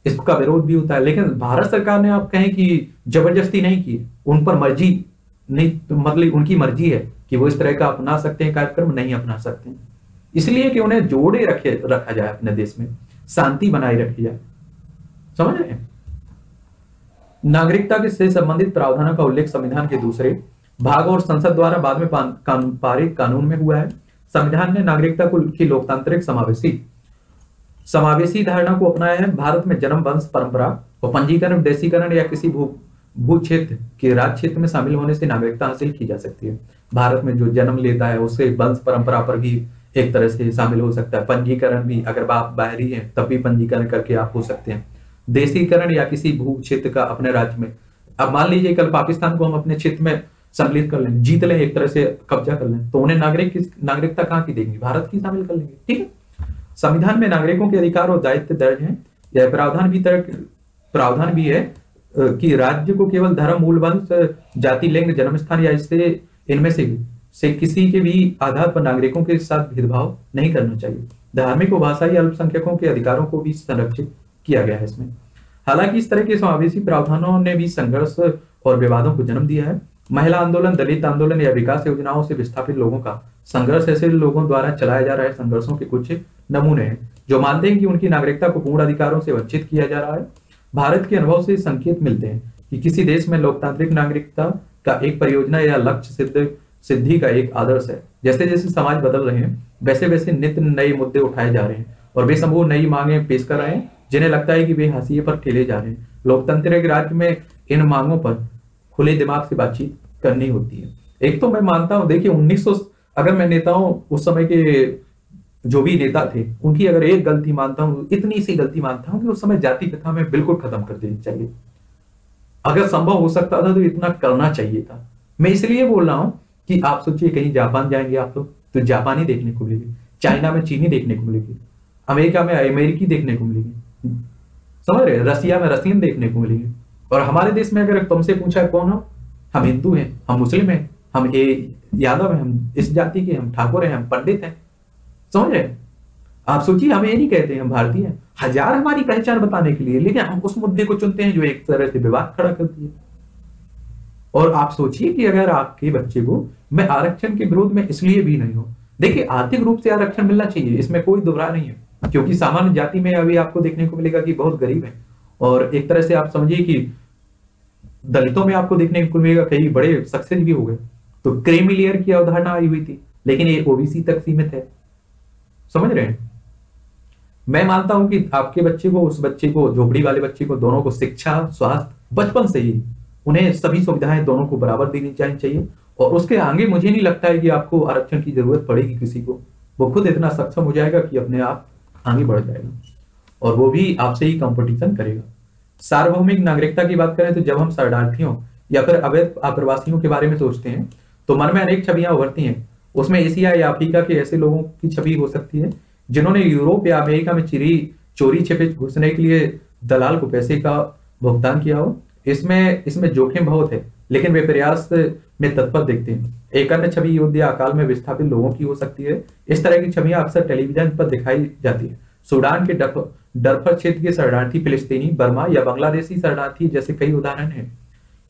इसका विरोध भी होता है। लेकिन भारत सरकार ने आप कहें कि ज़बरदस्ती नहीं की। उन पर मर्ज़ी, नहीं तो मतलब उनकी मर्ज़ी है कि वो इस तरह का अपना सकते हैं, कार्यक्रम नहीं अपना सकते हैं। इसलिए कि उन्हें जोड़े रखे, रखा जाए अपने देश में। शांति बनाई रखी जाए। समझ रहे हैं? नागरिकता के से संबंधित प्रावधानों का उल्लेख संविधान के दूसरे भाग और संसद द्वारा बाद में पारित कानून में हुआ है। संविधान ने नागरिकता की लोकतांत्रिक समावेशी समावेशी धारणा को अपनाया है। भारत में जन्म, वंश, परंपरा और पंजीकरण विदेशीकरण या किसी भू भू क्षेत्र के राज्य क्षेत्र में शामिल होने से नागरिकता हासिल की जा सकती है। भारत में जो जन्म लेता है उससे वंश, परंपरा पर भी एक तरह से शामिल हो सकता है। पंजीकरण भी, अगर आप बाहरी हैं, तब भी पंजीकरण करके आप हो सकते हैं। देशीकरण या किसी भू क्षेत्र का अपने राज्य में अब मान लीजिए कल पाकिस्तान को हम अपने क्षेत्र में सम्मिलित कर लें जीत लें, एक तरह से कब्जा कर लें। तो उन्हें नागरिक नागरिकता कहाँ की देंगे? भारत की शामिल कर लेंगे, ठीक है? संविधान में नागरिकों के अधिकार और दायित्व दर्ज है। यह प्रावधान भी तर्क, प्रावधान भी है कि राज्य को केवल धर्म मूल वंश जाति, लिंग जन्म स्थान या इससे, इनमें से से किसी के भी आधार पर नागरिकों के साथ भेदभाव नहीं करना चाहिए। धार्मिक और भाषाई अल्पसंख्यकों के अधिकारों को भी संरक्षित किया गया है इसमें। हालाँकि इस तरह के समावेशी प्रावधानों ने भी संघर्ष और विवादों को जन्म दिया है। महिला आंदोलन, दलित आंदोलन या विकास योजनाओं से विस्थापित लोगों का संघर्ष ऐसे लोगों द्वारा चलाया जा रहे संघर्षों के कुछ नमूने हैं, जो मानते हैं कि उनकी नागरिकता को पूर्ण अधिकारों से वंचित किया जा रहा है। भारत के अनुभव से संकेत मिलते हैं कि किसी देश में लोकतांत्रिक नागरिकता का एक परियोजना या लक्ष्य सिद्ध, सिद्धि का एक आदर्श है। जैसे जैसे समाज बदल रहे हैं, वैसे वैसे नित्य नए मुद्दे उठाए जा रहे हैं और वे समूह नई मांगे पेश कर रहे हैं, जिन्हें लगता है कि वे हाशिए पर ठेले जा रहे हैं। लोकतंत्र के राज्य में इन मांगों पर खुले दिमाग से बातचीत करनी होती है। एक तो मैं मानता हूँ, देखिए 1900 अगर मैं नेताओं उस समय के जो भी नेता थे, उनकी अगर एक गलती मानता हूँ, इतनी सी गलती मानता हूँ कि उस समय जाति प्रथा में बिल्कुल खत्म कर देनी चाहिए। अगर संभव हो सकता था तो इतना करना चाहिए था। मैं इसलिए बोल रहा हूँ कि आप सोचिए, कहीं जापान जाएँगे आप लोग तो जापानी देखने को मिलेगी, चाइना में चीनी देखने को मिलेगी, अमेरिका में अमेरिकी देखने को मिलेगी, समझ रहे रसिया में रसियन देखने को मिलेगी। और हमारे देश में अगर तुमसे पूछा कौन हो, हम हिंदू हैं, हम मुस्लिम हैं, हम ए यादव हैं, हम इस जाति के, हम ठाकुर हैं, हम पंडित हैं। समझ रहे आप सोचिए, हम ये नहीं कहते हैं, हम भारतीय हैं। हज़ार हमारी पहचान बताने के लिए, लेकिन हम उस मुद्दे को चुनते हैं जो एक तरह से विवाद खड़ा करती है। और आप सोचिए कि अगर आपके बच्चे को, मैं आरक्षण के विरोध में इसलिए भी नहीं हूँ। देखिए, आर्थिक रूप से आरक्षण मिलना चाहिए, इसमें कोई दोहरा नहीं है, क्योंकि सामान्य जाति में अभी आपको देखने को मिलेगा कि बहुत गरीब है। और एक तरह से आप समझिए कि दलितों में आपको देखने को मिलेगा, कई बड़े सक्सेस भी हो गए। तो क्रेमिलियर की अवधारणा आई हुई थी, लेकिन ये ओबीसी तक सीमित है। समझ रहे हैं? मैं मानता हूँ कि आपके बच्चे को, उस बच्चे को, झोपड़ी वाले बच्चे को, दोनों को शिक्षा, स्वास्थ्य, बचपन से ही उन्हें सभी सुविधाएँ दोनों को बराबर देनी जानी चाहिए। और उसके आगे मुझे नहीं लगता है कि आपको आरक्षण की ज़रूरत पड़ेगी किसी को। वो खुद इतना सक्षम हो जाएगा कि अपने आप आगे बढ़ जाएगा। और वो भी आपसे ही कंपटीशन करेगा। सार्वभौमिक नागरिकता की बात करें तो जब हम शरणार्थियों या फिर अवैध आप्रवासियों के बारे में सोचते हैं तो मन में अनेक छवियाँ उभरती हैं। उसमें एशिया या अफ्रीका के ऐसे लोगों की छवि हो सकती है, जिन्होंने यूरोप या अमेरिका में चिरी, चोरी छिपे घुसने के लिए दलाल को पैसे का भुगतान किया हो। इसमें इसमें जोखिम बहुत है, लेकिन वे प्रयास में तत्पर देखते हैं। एक अन्य छवि युद्ध या अकाल में विस्थापित लोगों की हो सकती है। इस तरह की छवियाँ अक्सर टेलीविज़न पर दिखाई जाती है। सूडान के डरफर क्षेत्र के शरणार्थी फिलिस्तीनी, बर्मा या बांग्लादेशी शरणार्थी जैसे कई उदाहरण हैं।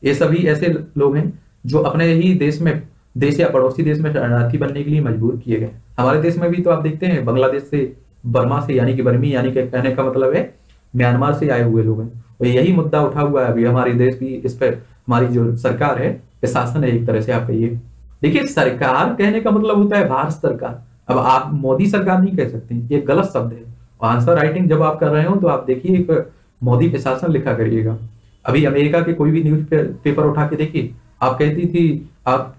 ये सभी ऐसे लोग हैं जो अपने ही देश में, देश या पड़ोसी देश में शरणार्थी बनने के लिए मजबूर किए गए। हमारे देश में भी तो आप देखते हैं, बांग्लादेश से, बर्मा से, यानी कि बर्मी, यानी कि कहने का मतलब है, म्यांमार से आए हुए लोग हैं। और यही मुद्दा उठा हुआ है अभी हमारे देश भी, इस पर हमारी जो सरकार है शासन है एक तरह से, आप कहिए। देखिए, सरकार कहने का मतलब होता है भारत सरकार। अब आप मोदी सरकार नहीं कह सकते, ये गलत शब्द है। आंसर राइटिंग जब आप कर रहे हो तो आप देखिए एक मोदी प्रशासन लिखा करिएगा। अभी अमेरिका के कोई भी न्यूज़ पेपर उठा के देखिए, आप कहती थी, आप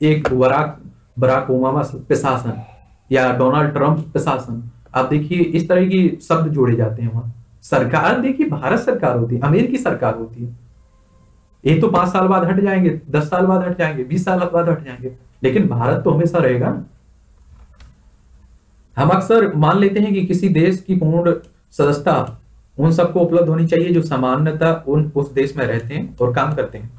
एक बराक बराक ओबामा प्रशासन या डोनाल्ड ट्रंप प्रशासन आप देखिए, इस तरह की शब्द जोड़े जाते हैं वहाँ। सरकार, देखिए, भारत सरकार होती है, अमेरिकी सरकार होती है। ये तो पाँच साल बाद हट जाएँगे, दस साल बाद हट जाएँगे, बीस साल बाद हट जाएँगे। लेकिन भारत तो हमेशा रहेगा हम अक्सर मान लेते हैं कि किसी देश की पूर्ण सदस्यता उन सबको उपलब्ध होनी चाहिए जो सामान्यता उन, उस देश में रहते हैं और काम करते हैं,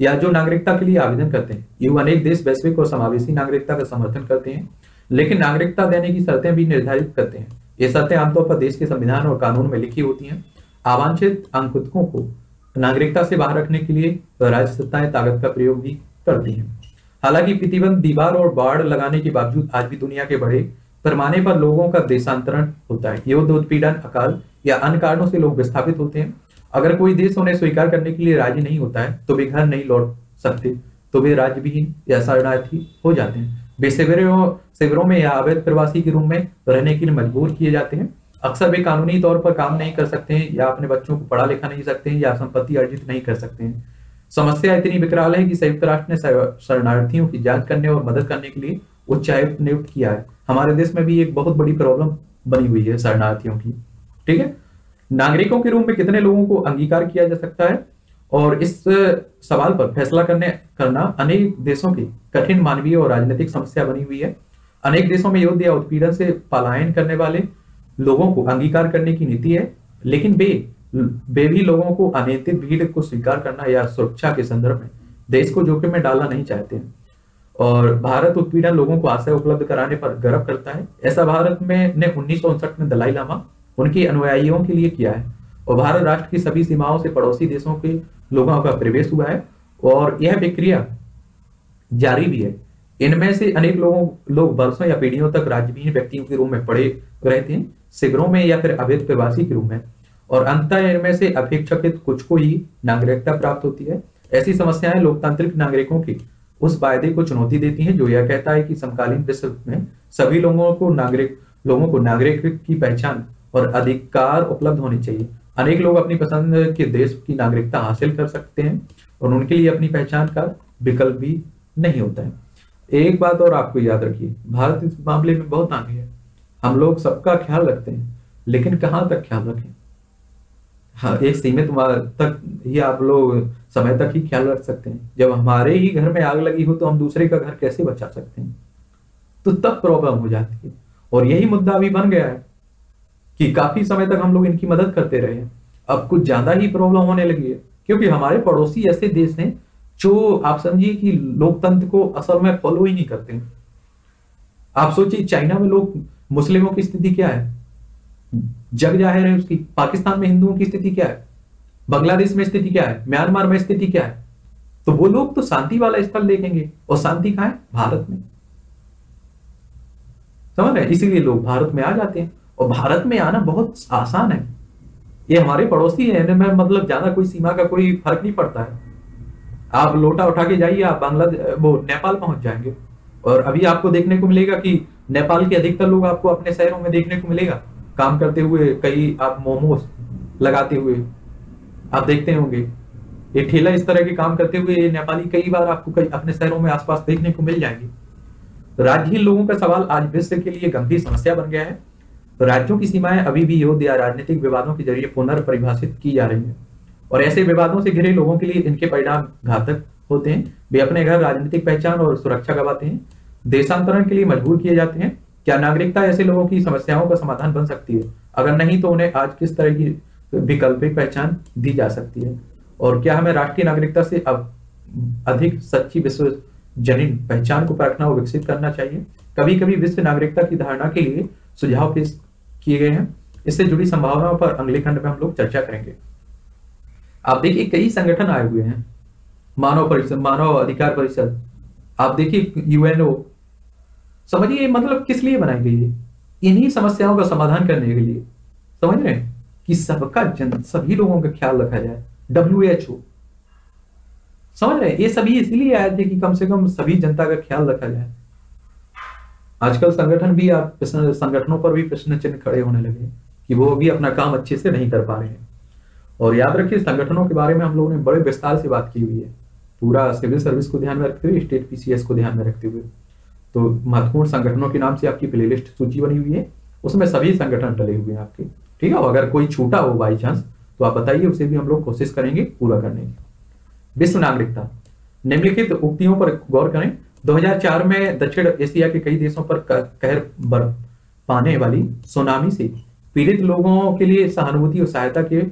या जो नागरिकता के लिए आवेदन करते हैं। ये अनेक देश वैश्विक और समावेशी नागरिकता का समर्थन करते हैं, लेकिन नागरिकता देने की शर्तें भी निर्धारित करते हैं। ये शर्तें आमतौर पर देश के संविधान और कानून में लिखी होती हैं। आवांछित अंकुतकों को नागरिकता से बाहर रखने के लिए राज्य सत्ताएँ ताकत का प्रयोग भी करती हैं। हालाँकि प्रतिबंध, दीवार और बाढ़ लगाने के बावजूद आज भी दुनिया के बड़े पैमाने पर लोगों का देशांतरण होता है। युद्ध उत्पीड़न, अकाल या अन्य कारणों से लोग विस्थापित होते हैं। अगर कोई देश उन्हें स्वीकार करने के लिए राज़ी नहीं होता है तो वे घर नहीं लौट सकते तो वे राज्यविहीन या शरणार्थी हो जाते हैं। वे शिविरों शिविरों में या अवैध प्रवासी के रूप में रहने के लिए मजबूर किए जाते हैं। अक्सर वे कानूनी तौर पर काम नहीं कर सकते हैं या अपने बच्चों को पढ़ा लिखा नहीं सकते हैं या संपत्ति अर्जित नहीं कर सकते हैं। समस्या इतनी विकराल है कि संयुक्त राष्ट्र ने शरणार्थियों की जाँच करने और मदद करने के लिए उच्चायुक्त नियुक्त किया है। हमारे देश में भी एक बहुत बड़ी प्रॉब्लम बनी हुई है शरणार्थियों की, ठीक है? नागरिकों के रूप में कितने लोगों को अंगीकार किया जा सकता है? और इस सवाल पर फैसला करने, करना अनेक देशों की कठिन मानवीय और राजनीतिक समस्या बनी हुई है। अनेक देशों में युद्ध या उत्पीड़न से पलायन करने वाले लोगों को अंगीकार करने की नीति है, लेकिन वे वे भी लोगों को अनियंत्रित भीड़ को स्वीकार करना या सुरक्षा के संदर्भ में देश को जोखिम में डालना नहीं चाहते हैं। और भारत उत्पीड़न लोगों को आशय उपलब्ध कराने पर गर्व करता है। ऐसा भारत में ने उन्नीस में दलाई लामा उनके अनुयायियों के लिए किया है और भारत राष्ट्र की सभी सीमाओं से पड़ोसी देशों के लोगों का प्रवेश हुआ है और यह प्रक्रिया जारी भी है। इनमें से अनेक लोगों, लोग वर्षों या पीढ़ियों तक राज्यविहीन व्यक्तियों के रूप में पड़े रहते हैं, शिविरों में या फिर अवैध प्रवासी के रूप में। और अंततः इनमें से अपेक्षाकृत कुछ को ही नागरिकता प्राप्त होती है। ऐसी समस्याएँ लोकतांत्रिक नागरिकों की उस वायदे को चुनौती देती है जो यह कहता है कि समकालीन विश्व में सभी लोगों को नागरिक, लोगों को नागरिक की पहचान और अधिकार उपलब्ध होने चाहिए। अनेक लोग अपनी पसंद के देश की नागरिकता हासिल कर सकते हैं और उनके लिए अपनी पहचान का विकल्प भी नहीं होता है। एक बात और आपको याद रखिए, भारत इस मामले में बहुत आगे है। हम लोग सबका ख्याल रखते हैं, लेकिन कहाँ तक ख्याल रखें? हाँ एक सीमित तक ही आप लोग समय तक ही ख्याल रख सकते हैं। जब हमारे ही घर में आग लगी हो तो हम दूसरे का घर कैसे बचा सकते हैं? तो तब प्रॉब्लम हो जाती है। और यही मुद्दा अभी बन गया है कि काफ़ी समय तक हम लोग इनकी मदद करते रहे अब कुछ ज़्यादा ही प्रॉब्लम होने लगी है, क्योंकि हमारे पड़ोसी ऐसे देश हैं जो आप समझिए कि लोकतंत्र को असल में फॉलो ही नहीं करते। आप सोचिए, चाइना में लोग मुस्लिमों की स्थिति क्या है? जग ज़ाहिर है उसकी। पाकिस्तान में हिंदुओं की स्थिति क्या है? बांग्लादेश में स्थिति क्या है? म्यांमार में स्थिति क्या है? तो वो लोग तो शांति वाला स्थल देखेंगे और शांति कहा है भारत में। समझ रहे इसीलिए लोग भारत में आ जाते हैं। और भारत में आना बहुत आसान है। ये हमारे पड़ोसी है इनमें मतलब ज़्यादा कोई सीमा का कोई फ़र्क नहीं पड़ता है। आप लोटा उठा के जाइए, आप बांग्लादेश वो नेपाल पहुँच जाएँगे। और अभी आपको देखने को मिलेगा कि नेपाल के अधिकतर लोग आपको अपने शहरों में देखने को मिलेगा। काम करते हुए कई आप मोमोज लगाते हुए आप देखते होंगे। ये ठेला इस तरह के काम करते हुए नेपाली कई बार आपको कई अपने शहरों में आसपास देखने को मिल जाएँगे। राज्यहीन लोगों का सवाल आज विश्व के लिए गंभीर समस्या बन गया है। राज्यों की सीमाएँ अभी भी युद्ध या राजनीतिक विवादों के ज़रिए पुनर्परिभाषित की जा रही है और ऐसे विवादों से घिरे लोगों के लिए इनके परिणाम घातक होते हैं। वे अपने घर राजनीतिक पहचान और सुरक्षा गवाते हैं। देशांतरण के लिए मजबूर किए जाते हैं। क्या नागरिकता ऐसे लोगों की समस्याओं का समाधान बन सकती है? अगर नहीं तो उन्हें आज किस तरह की विकल्पिक पहचान दी जा सकती है? और क्या हमें राष्ट्रीय नागरिकता से अब अधिक सच्ची विश्व जनिन पहचान को परखना और विकसित करना चाहिए? कभी कभी विश्व नागरिकता की धारणा के लिए सुझाव पेश किए गए हैं। इससे जुड़ी संभावनाओं पर अगले खंड में हम लोग चर्चा करेंगे। आप देखिए, कई संगठन आए हुए हैं। मानव परिषद, मानव अधिकार परिषद। आप देखिए यूएनओ समझिए मतलब किस लिए बनाई गई है? इन्हीं समस्याओं का समाधान करने के लिए। समझ रहे कि सबका जन, सभी लोगों का ख्याल रखा जाए। डब्ल्यू एच ओ समझ रहे ये सभी इसलिए आए थे कि कम से कम सभी जनता का ख्याल रखा जाए। आजकल संगठन भी आप संगठनों पर भी प्रश्न चिन्ह खड़े होने लगे कि वो भी अपना काम अच्छे से नहीं कर पा रहे हैं। और याद रखिए, संगठनों के बारे में हम लोगों ने बड़े विस्तार से बात की हुई है। पूरा सिविल सर्विस को ध्यान में रखते हुए, स्टेट पीसीएस को ध्यान में रखते हुए। तो महत्वपूर्ण संगठनों के नाम से आपकी प्लेलिस्ट सूची बनी हुई है। उसमें सभी संगठन डले हुए हैं आपके। ठीक है? अगर कोई छूटा हो बाई चांस तो आप बताइए, उसे भी हम लोग कोशिश करेंगे पूरा करने की। विश्व नागरिकता। निम्नलिखित उक्तियों पर गौर करें। 2004 में दक्षिण एशिया के कई देशों पर कहर बर, पाने वाली सुनामी से पीड़ित लोगों के लिए सहानुभूति और सहायता के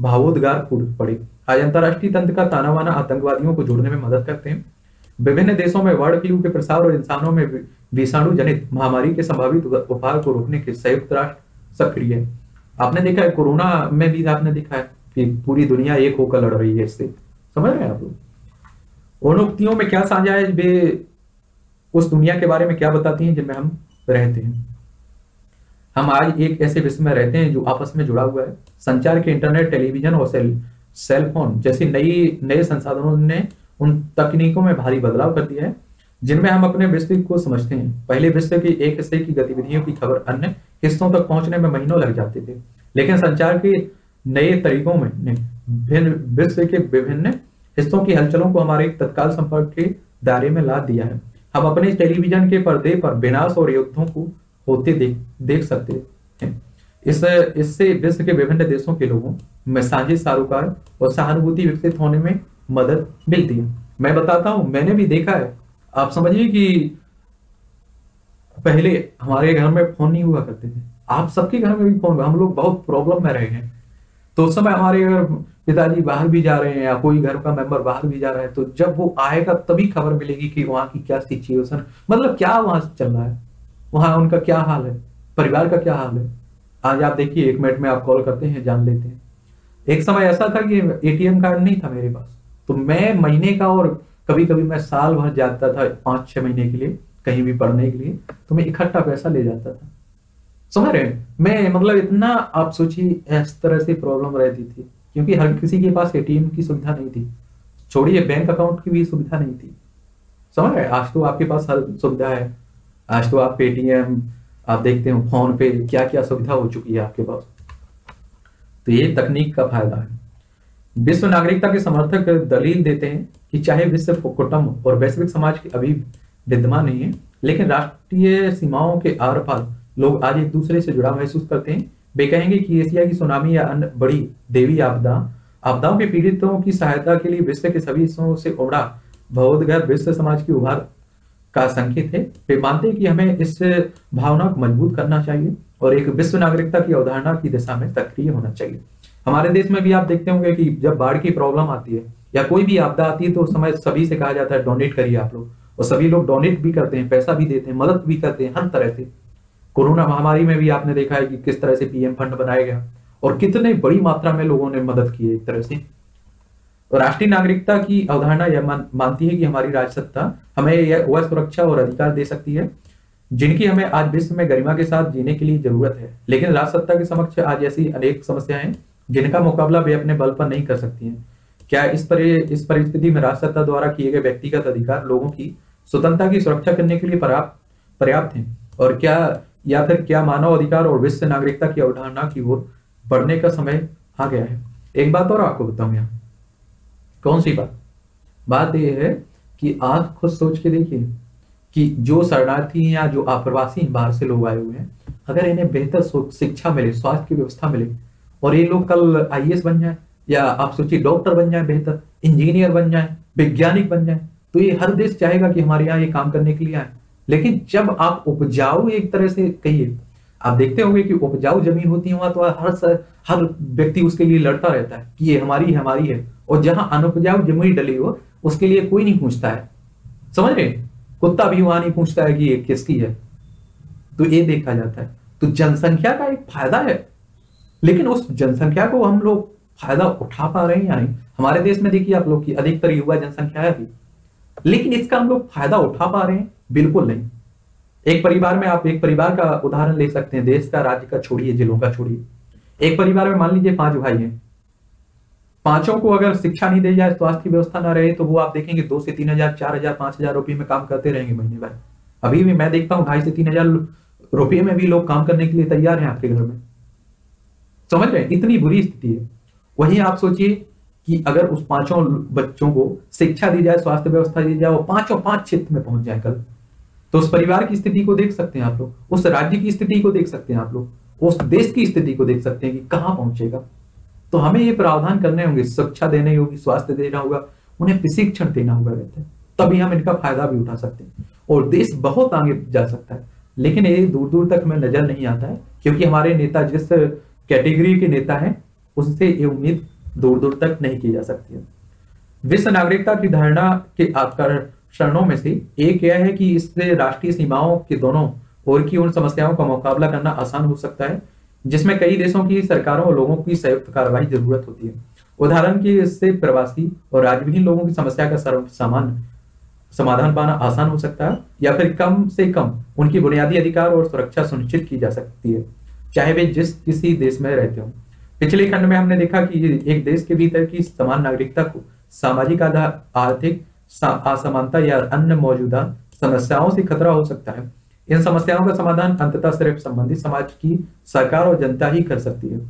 भावोद्गार पड़े। आज अंतरराष्ट्रीय तंत्र का तानावाना आतंकवादियों को जोड़ने में मदद करते हैं। विभिन्न देशों में वर्ड फ्लू के प्रसार और इंसानों में विषाणु जनित महामारी के संभावित उपहार को रोकने के संयुक्त राष्ट्र सक्रिय है। आपने देखा है, कोरोना में भी आपने देखा है कि पूरी दुनिया एक होकर लड़ रही है इससे। समझ रहे हैं आप लोग? में क्या साझा है? वे उस दुनिया के बारे में क्या बताती हैं जिनमें हम रहते हैं? हम आज एक ऐसे विश्व में रहते हैं जो आपस में जुड़ा हुआ है। संचार के इंटरनेट, टेलीविज़न और सेल सेल फ़ोन जैसी नई, नए संसाधनों ने उन तकनीकों में भारी बदलाव कर दिया है, जिनमें हम अपने विश्व को समझते हैं। पहले विश्व की एक हिस्से की गतिविधियों की खबर अन्य हिस्सों तक पहुँचने में महीनों लग जाते थे, लेकिन संचार के नए तरीकों में भिन्न विश्व के विभिन्न हिस्सों की हलचलों को हमारे तत्काल संपर्क के दायरे में ला दिया है। हम अपने टेलीविज़न के पर्दे पर विनाश और युद्धों को होते देख देख सकते हैं। इस, इससे विश्व के विभिन्न देशों के लोगों में साझे सारोकार और सहानुभूति विकसित होने में मदद मिलती है। मैं बताता हूँ, मैंने भी देखा है। आप समझिए कि पहले हमारे घर में फ़ोन नहीं हुआ करते थे। आप सबके घर में भी फ़ोन हम लोग बहुत प्रॉब्लम में रहे हैं। तो उस समय हमारे अगर पिताजी बाहर भी जा रहे हैं या कोई घर का मेंबर बाहर भी जा रहा है तो जब वो आएगा तभी खबर मिलेगी कि वहाँ की क्या सिचुएशन मतलब क्या वहाँ चल रहा है। वहाँ उनका क्या हाल है? परिवार का क्या हाल है? आज आप देखिए, एक मिनट में आप कॉल करते हैं, जान लेते हैं। एक समय ऐसा था कि एटीएम कार्ड नहीं था मेरे पास। तो मैं महीने का और कभी कभी मैं साल भर जाता था पाँच छह महीने के लिए कहीं भी पढ़ने के लिए तो मैं इकट्ठा पैसा ले जाता था। समझ रहे मैं मतलब इतना, आप सोचिए, इस तरह से प्रॉब्लम रहती थी, क्योंकि हर किसी के पास एटीएम की सुविधा नहीं थी। छोड़िए बैंक अकाउंट की भी सुविधा नहीं थी। समझ रहे आज तो आपके पास हर सुविधा है। आज तो आप पेटीएम आप देखते हो, फ़ोन पे क्या क्या सुविधा हो चुकी है आपके पास। तो ये तकनीक का फ़ायदा है। विश्व नागरिकता के समर्थक दलील देते हैं कि चाहे विश्व कुटुंब और वैश्विक समाज के अभी विद्यमान नहीं है, लेकिन राष्ट्रीय सीमाओं के आर पार लोग आज एक दूसरे से जुड़ा महसूस करते हैं। वे कहेंगे कि एशिया की सुनामी या अन्य बड़ी देवी आपदा, आपदाओं के पीड़ितों की सहायता के लिए विश्व के सभी हिस्सों से उमड़ा बहुत विश्व समाज की उभार का संकेत है। वे मानते हैं कि हमें इस भावना को मज़बूत करना चाहिए और एक विश्व नागरिकता की अवधारणा की दिशा में सक्रिय होना चाहिए। हमारे देश में भी आप देखते होंगे कि जब बाढ़ की प्रॉब्लम आती है या कोई भी आपदा आती है तो उस समय सभी से कहा जाता है डोनेट करिए आप लोग। और सभी लोग डोनेट भी करते हैं पैसा भी देते हैं मदद भी करते हैं हर तरह से। कोरोना महामारी में भी आपने देखा है कि किस तरह से पीएम फंड बनाया गया और कितने बड़ी मात्रा में लोगों ने मदद की है एक तरह से। तो राष्ट्रीय नागरिकता की अवधारणा यह मान, मानती है कि हमारी राजसत्ता हमें यह वह सुरक्षा और अधिकार दे सकती है जिनकी हमें आज विश्व में गरिमा के साथ जीने के लिए ज़रूरत है। लेकिन राजसत्ता के समक्ष आज ऐसी अनेक समस्याएँ जिनका मुकाबला वे अपने बल पर नहीं कर सकती हैं। क्या इस पर इस परिस्थिति में राजसत्ता द्वारा किए गए व्यक्तिगत अधिकार लोगों की स्वतंत्रता की सुरक्षा करने के लिए पर्याप्त पर्याप्त है? और क्या, या फिर क्या मानव अधिकार और विश्व नागरिकता की अवधारणा की ओर बढ़ने का समय आ गया है? एक बात और आपको बताऊँ यहाँ। कौन सी बात? बात यह है कि आप खुद सोच के देखिए कि जो शरणार्थी या जो अप्रवासी बाहर से लोग आए हुए हैं, अगर इन्हें बेहतर शिक्षा मिले, स्वास्थ्य की व्यवस्था मिले और ये लोग कल आई बन जाए या आप सोचिए डॉक्टर बन जाए बेहतर इंजीनियर बन जाए वैज्ञानिक बन जाए तो ये हर देश चाहेगा कि हमारे यहाँ ये काम करने के लिए आए। लेकिन जब आप उपजाऊ एक तरह से कहिए आप देखते होंगे कि उपजाऊ ज़मीन होती है वहाँ तो हर सर, हर व्यक्ति उसके लिए लड़ता रहता है कि ये हमारी है हमारी है। और जहाँ अनुपजाऊ ज़मीन डली हो उसके लिए कोई नहीं पूछता है। समझ रहे कुत्ता भी वहाँ नहीं पूछता है कि ये किसकी है। तो ये देखा जाता है। तो जनसंख्या का एक फ़ायदा है। लेकिन उस जनसंख्या को हम लोग फ़ायदा उठा पा रहे हैं या नहीं? हमारे देश में देखिए आप लोग की अधिकतर युवा जनसंख्या है लेकिन इसका हम लोग फ़ायदा उठा पा रहे हैं, बिल्कुल नहीं। एक परिवार में आप एक परिवार का उदाहरण ले सकते हैं, देश का, राज्य का, छोड़िए, जिलों का छोड़िए। एक परिवार में मान लीजिए पाँच भाई हैं। पाँचों को अगर शिक्षा नहीं दी जाए, स्वास्थ्य व्यवस्था ना रहे तो वो आप देखेंगे दो से तीन हज़ार, चार हज़ार, पाँच हज़ार रुपये में काम करते रहेंगे महीने भर। अभी भी मैं देखता हूँ, ढाई से तीन हज़ार रुपये में भी लोग काम करने के लिए तैयार हैं आपके घर में। समझ रहे इतनी बुरी स्थिति है। वहीं आप सोचिए कि अगर उस पाँचों बच्चों को शिक्षा दी जाए, स्वास्थ्य व्यवस्था दी जाए, वो पाँचों पाँच क्षेत्र में पहुँच जाए कल तो उस परिवार की स्थिति को देख सकते हैं आप लोग, उस राज्य की स्थिति को देख सकते हैं आप लोग, उस देश की स्थिति को देख सकते हैं कि कहाँ पहुंचेगा। तो हमें ये प्रावधान करने होंगे शिक्षा देने होगी, स्वास्थ्य देना होगा, उन्हें प्रशिक्षण देना होगा रहते हैं, तभी हम इनका फ़ायदा भी उठा सकते हैं। और देश बहुत आगे जा सकता है, लेकिन ये दूर दूर तक हमें नज़र नहीं आता है, क्योंकि हमारे नेता जिस कैटेगरी के नेता हैं, उससे ये उम्मीद दूर दूर तक नहीं की जा सकती है। विश्व नागरिकता की धारणा के आकर्षणों में से एक यह है कि इससे राष्ट्रीय सीमाओं के दोनों ओर की उन समस्याओं का मुकाबला करना आसान हो सकता है, जिसमें कई देशों की सरकारों और लोगों की संयुक्त कार्रवाई ज़रूरत होती है। उदाहरण के इससे प्रवासी और राजविहीन लोगों की समस्या का समान समाधान पाना आसान हो सकता है, या फिर कम से कम उनकी बुनियादी अधिकार और सुरक्षा सुनिश्चित की जा सकती है। चाहे वे जिस किसी देश में रहते हो। पिछले खंड में हमने देखा कि एक देश के भीतर की समान नागरिकता को, सामाजिक आधार, आर्थिक असमानता या अन्य मौजूदा समस्याओं से खतरा हो सकता है। इन समस्याओं का समाधान अंततः सिर्फ़ संबंधित समाज की सरकार और जनता ही कर सकती है।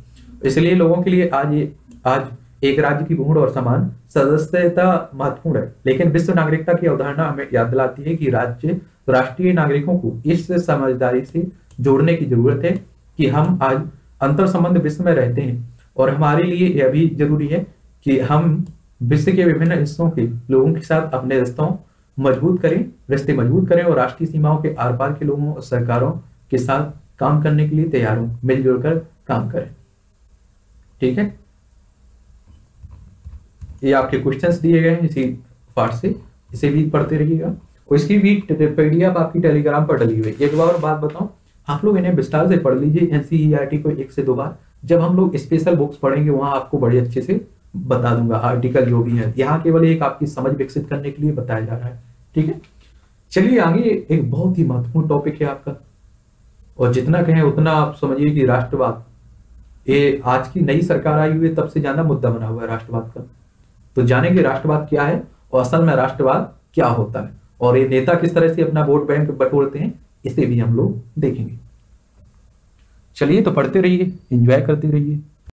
इसलिए लोगों के लिए आज ये, आज एक राज्य की पूर्ण और समान सदस्यता महत्वपूर्ण है। लेकिन विश्व नागरिकता की अवधारणा हमें याद दिलाती है कि राज्य राष्ट्रीय नागरिकों को इस समझदारी से जोड़ने की ज़रूरत है। कि हम आज अंतर संबंध विश्व में रहते हैं और हमारे लिए यह भी ज़रूरी है कि हम विश्व के विभिन्न हिस्सों के लोगों के साथ अपने रिश्तों मज़बूत करें रिश्ते मज़बूत करें और राष्ट्रीय सीमाओं के आर पार के लोगों और सरकारों के साथ काम करने के लिए तैयार हों, मिलजुल कर काम करें। ठीक है? ये आपके क्वेश्चंस दिए गए हैं इसी पार्ट से। इसे भी पढ़ते रहिएगा। और इसकी भी पीडीएफ आपकी टेलीग्राम पर डली हुई है। एक बार बात बताऊँ आप लोग इन्हें विस्तार से पढ़ लीजिए एनसीईआरटी को एक से दो बार। जब हम लोग स्पेशल बुक्स पढ़ेंगे, वहाँ आपको बड़े अच्छे से बता दूँगा आर्टिकल जो भी है। यहाँ केवल एक आपकी समझ विकसित करने के लिए बताया जा रहा है। ठीक है? चलिए, आगे एक बहुत ही महत्वपूर्ण टॉपिक है आपका। और जितना कहें, उतना आप समझिए कि राष्ट्रवाद, ये आज की नई सरकार आई हुई है, तब से ज़्यादा मुद्दा बना हुआ है राष्ट्रवाद का। तो जानेंगे राष्ट्रवाद क्या है, और असल में राष्ट्रवाद क्या होता है। और ये नेता किस तरह से अपना वोट बैंक बटोरते हैं इसे भी हम लोग देखेंगे। चलिए तो पढ़ते रहिए एंजॉय करते रहिए।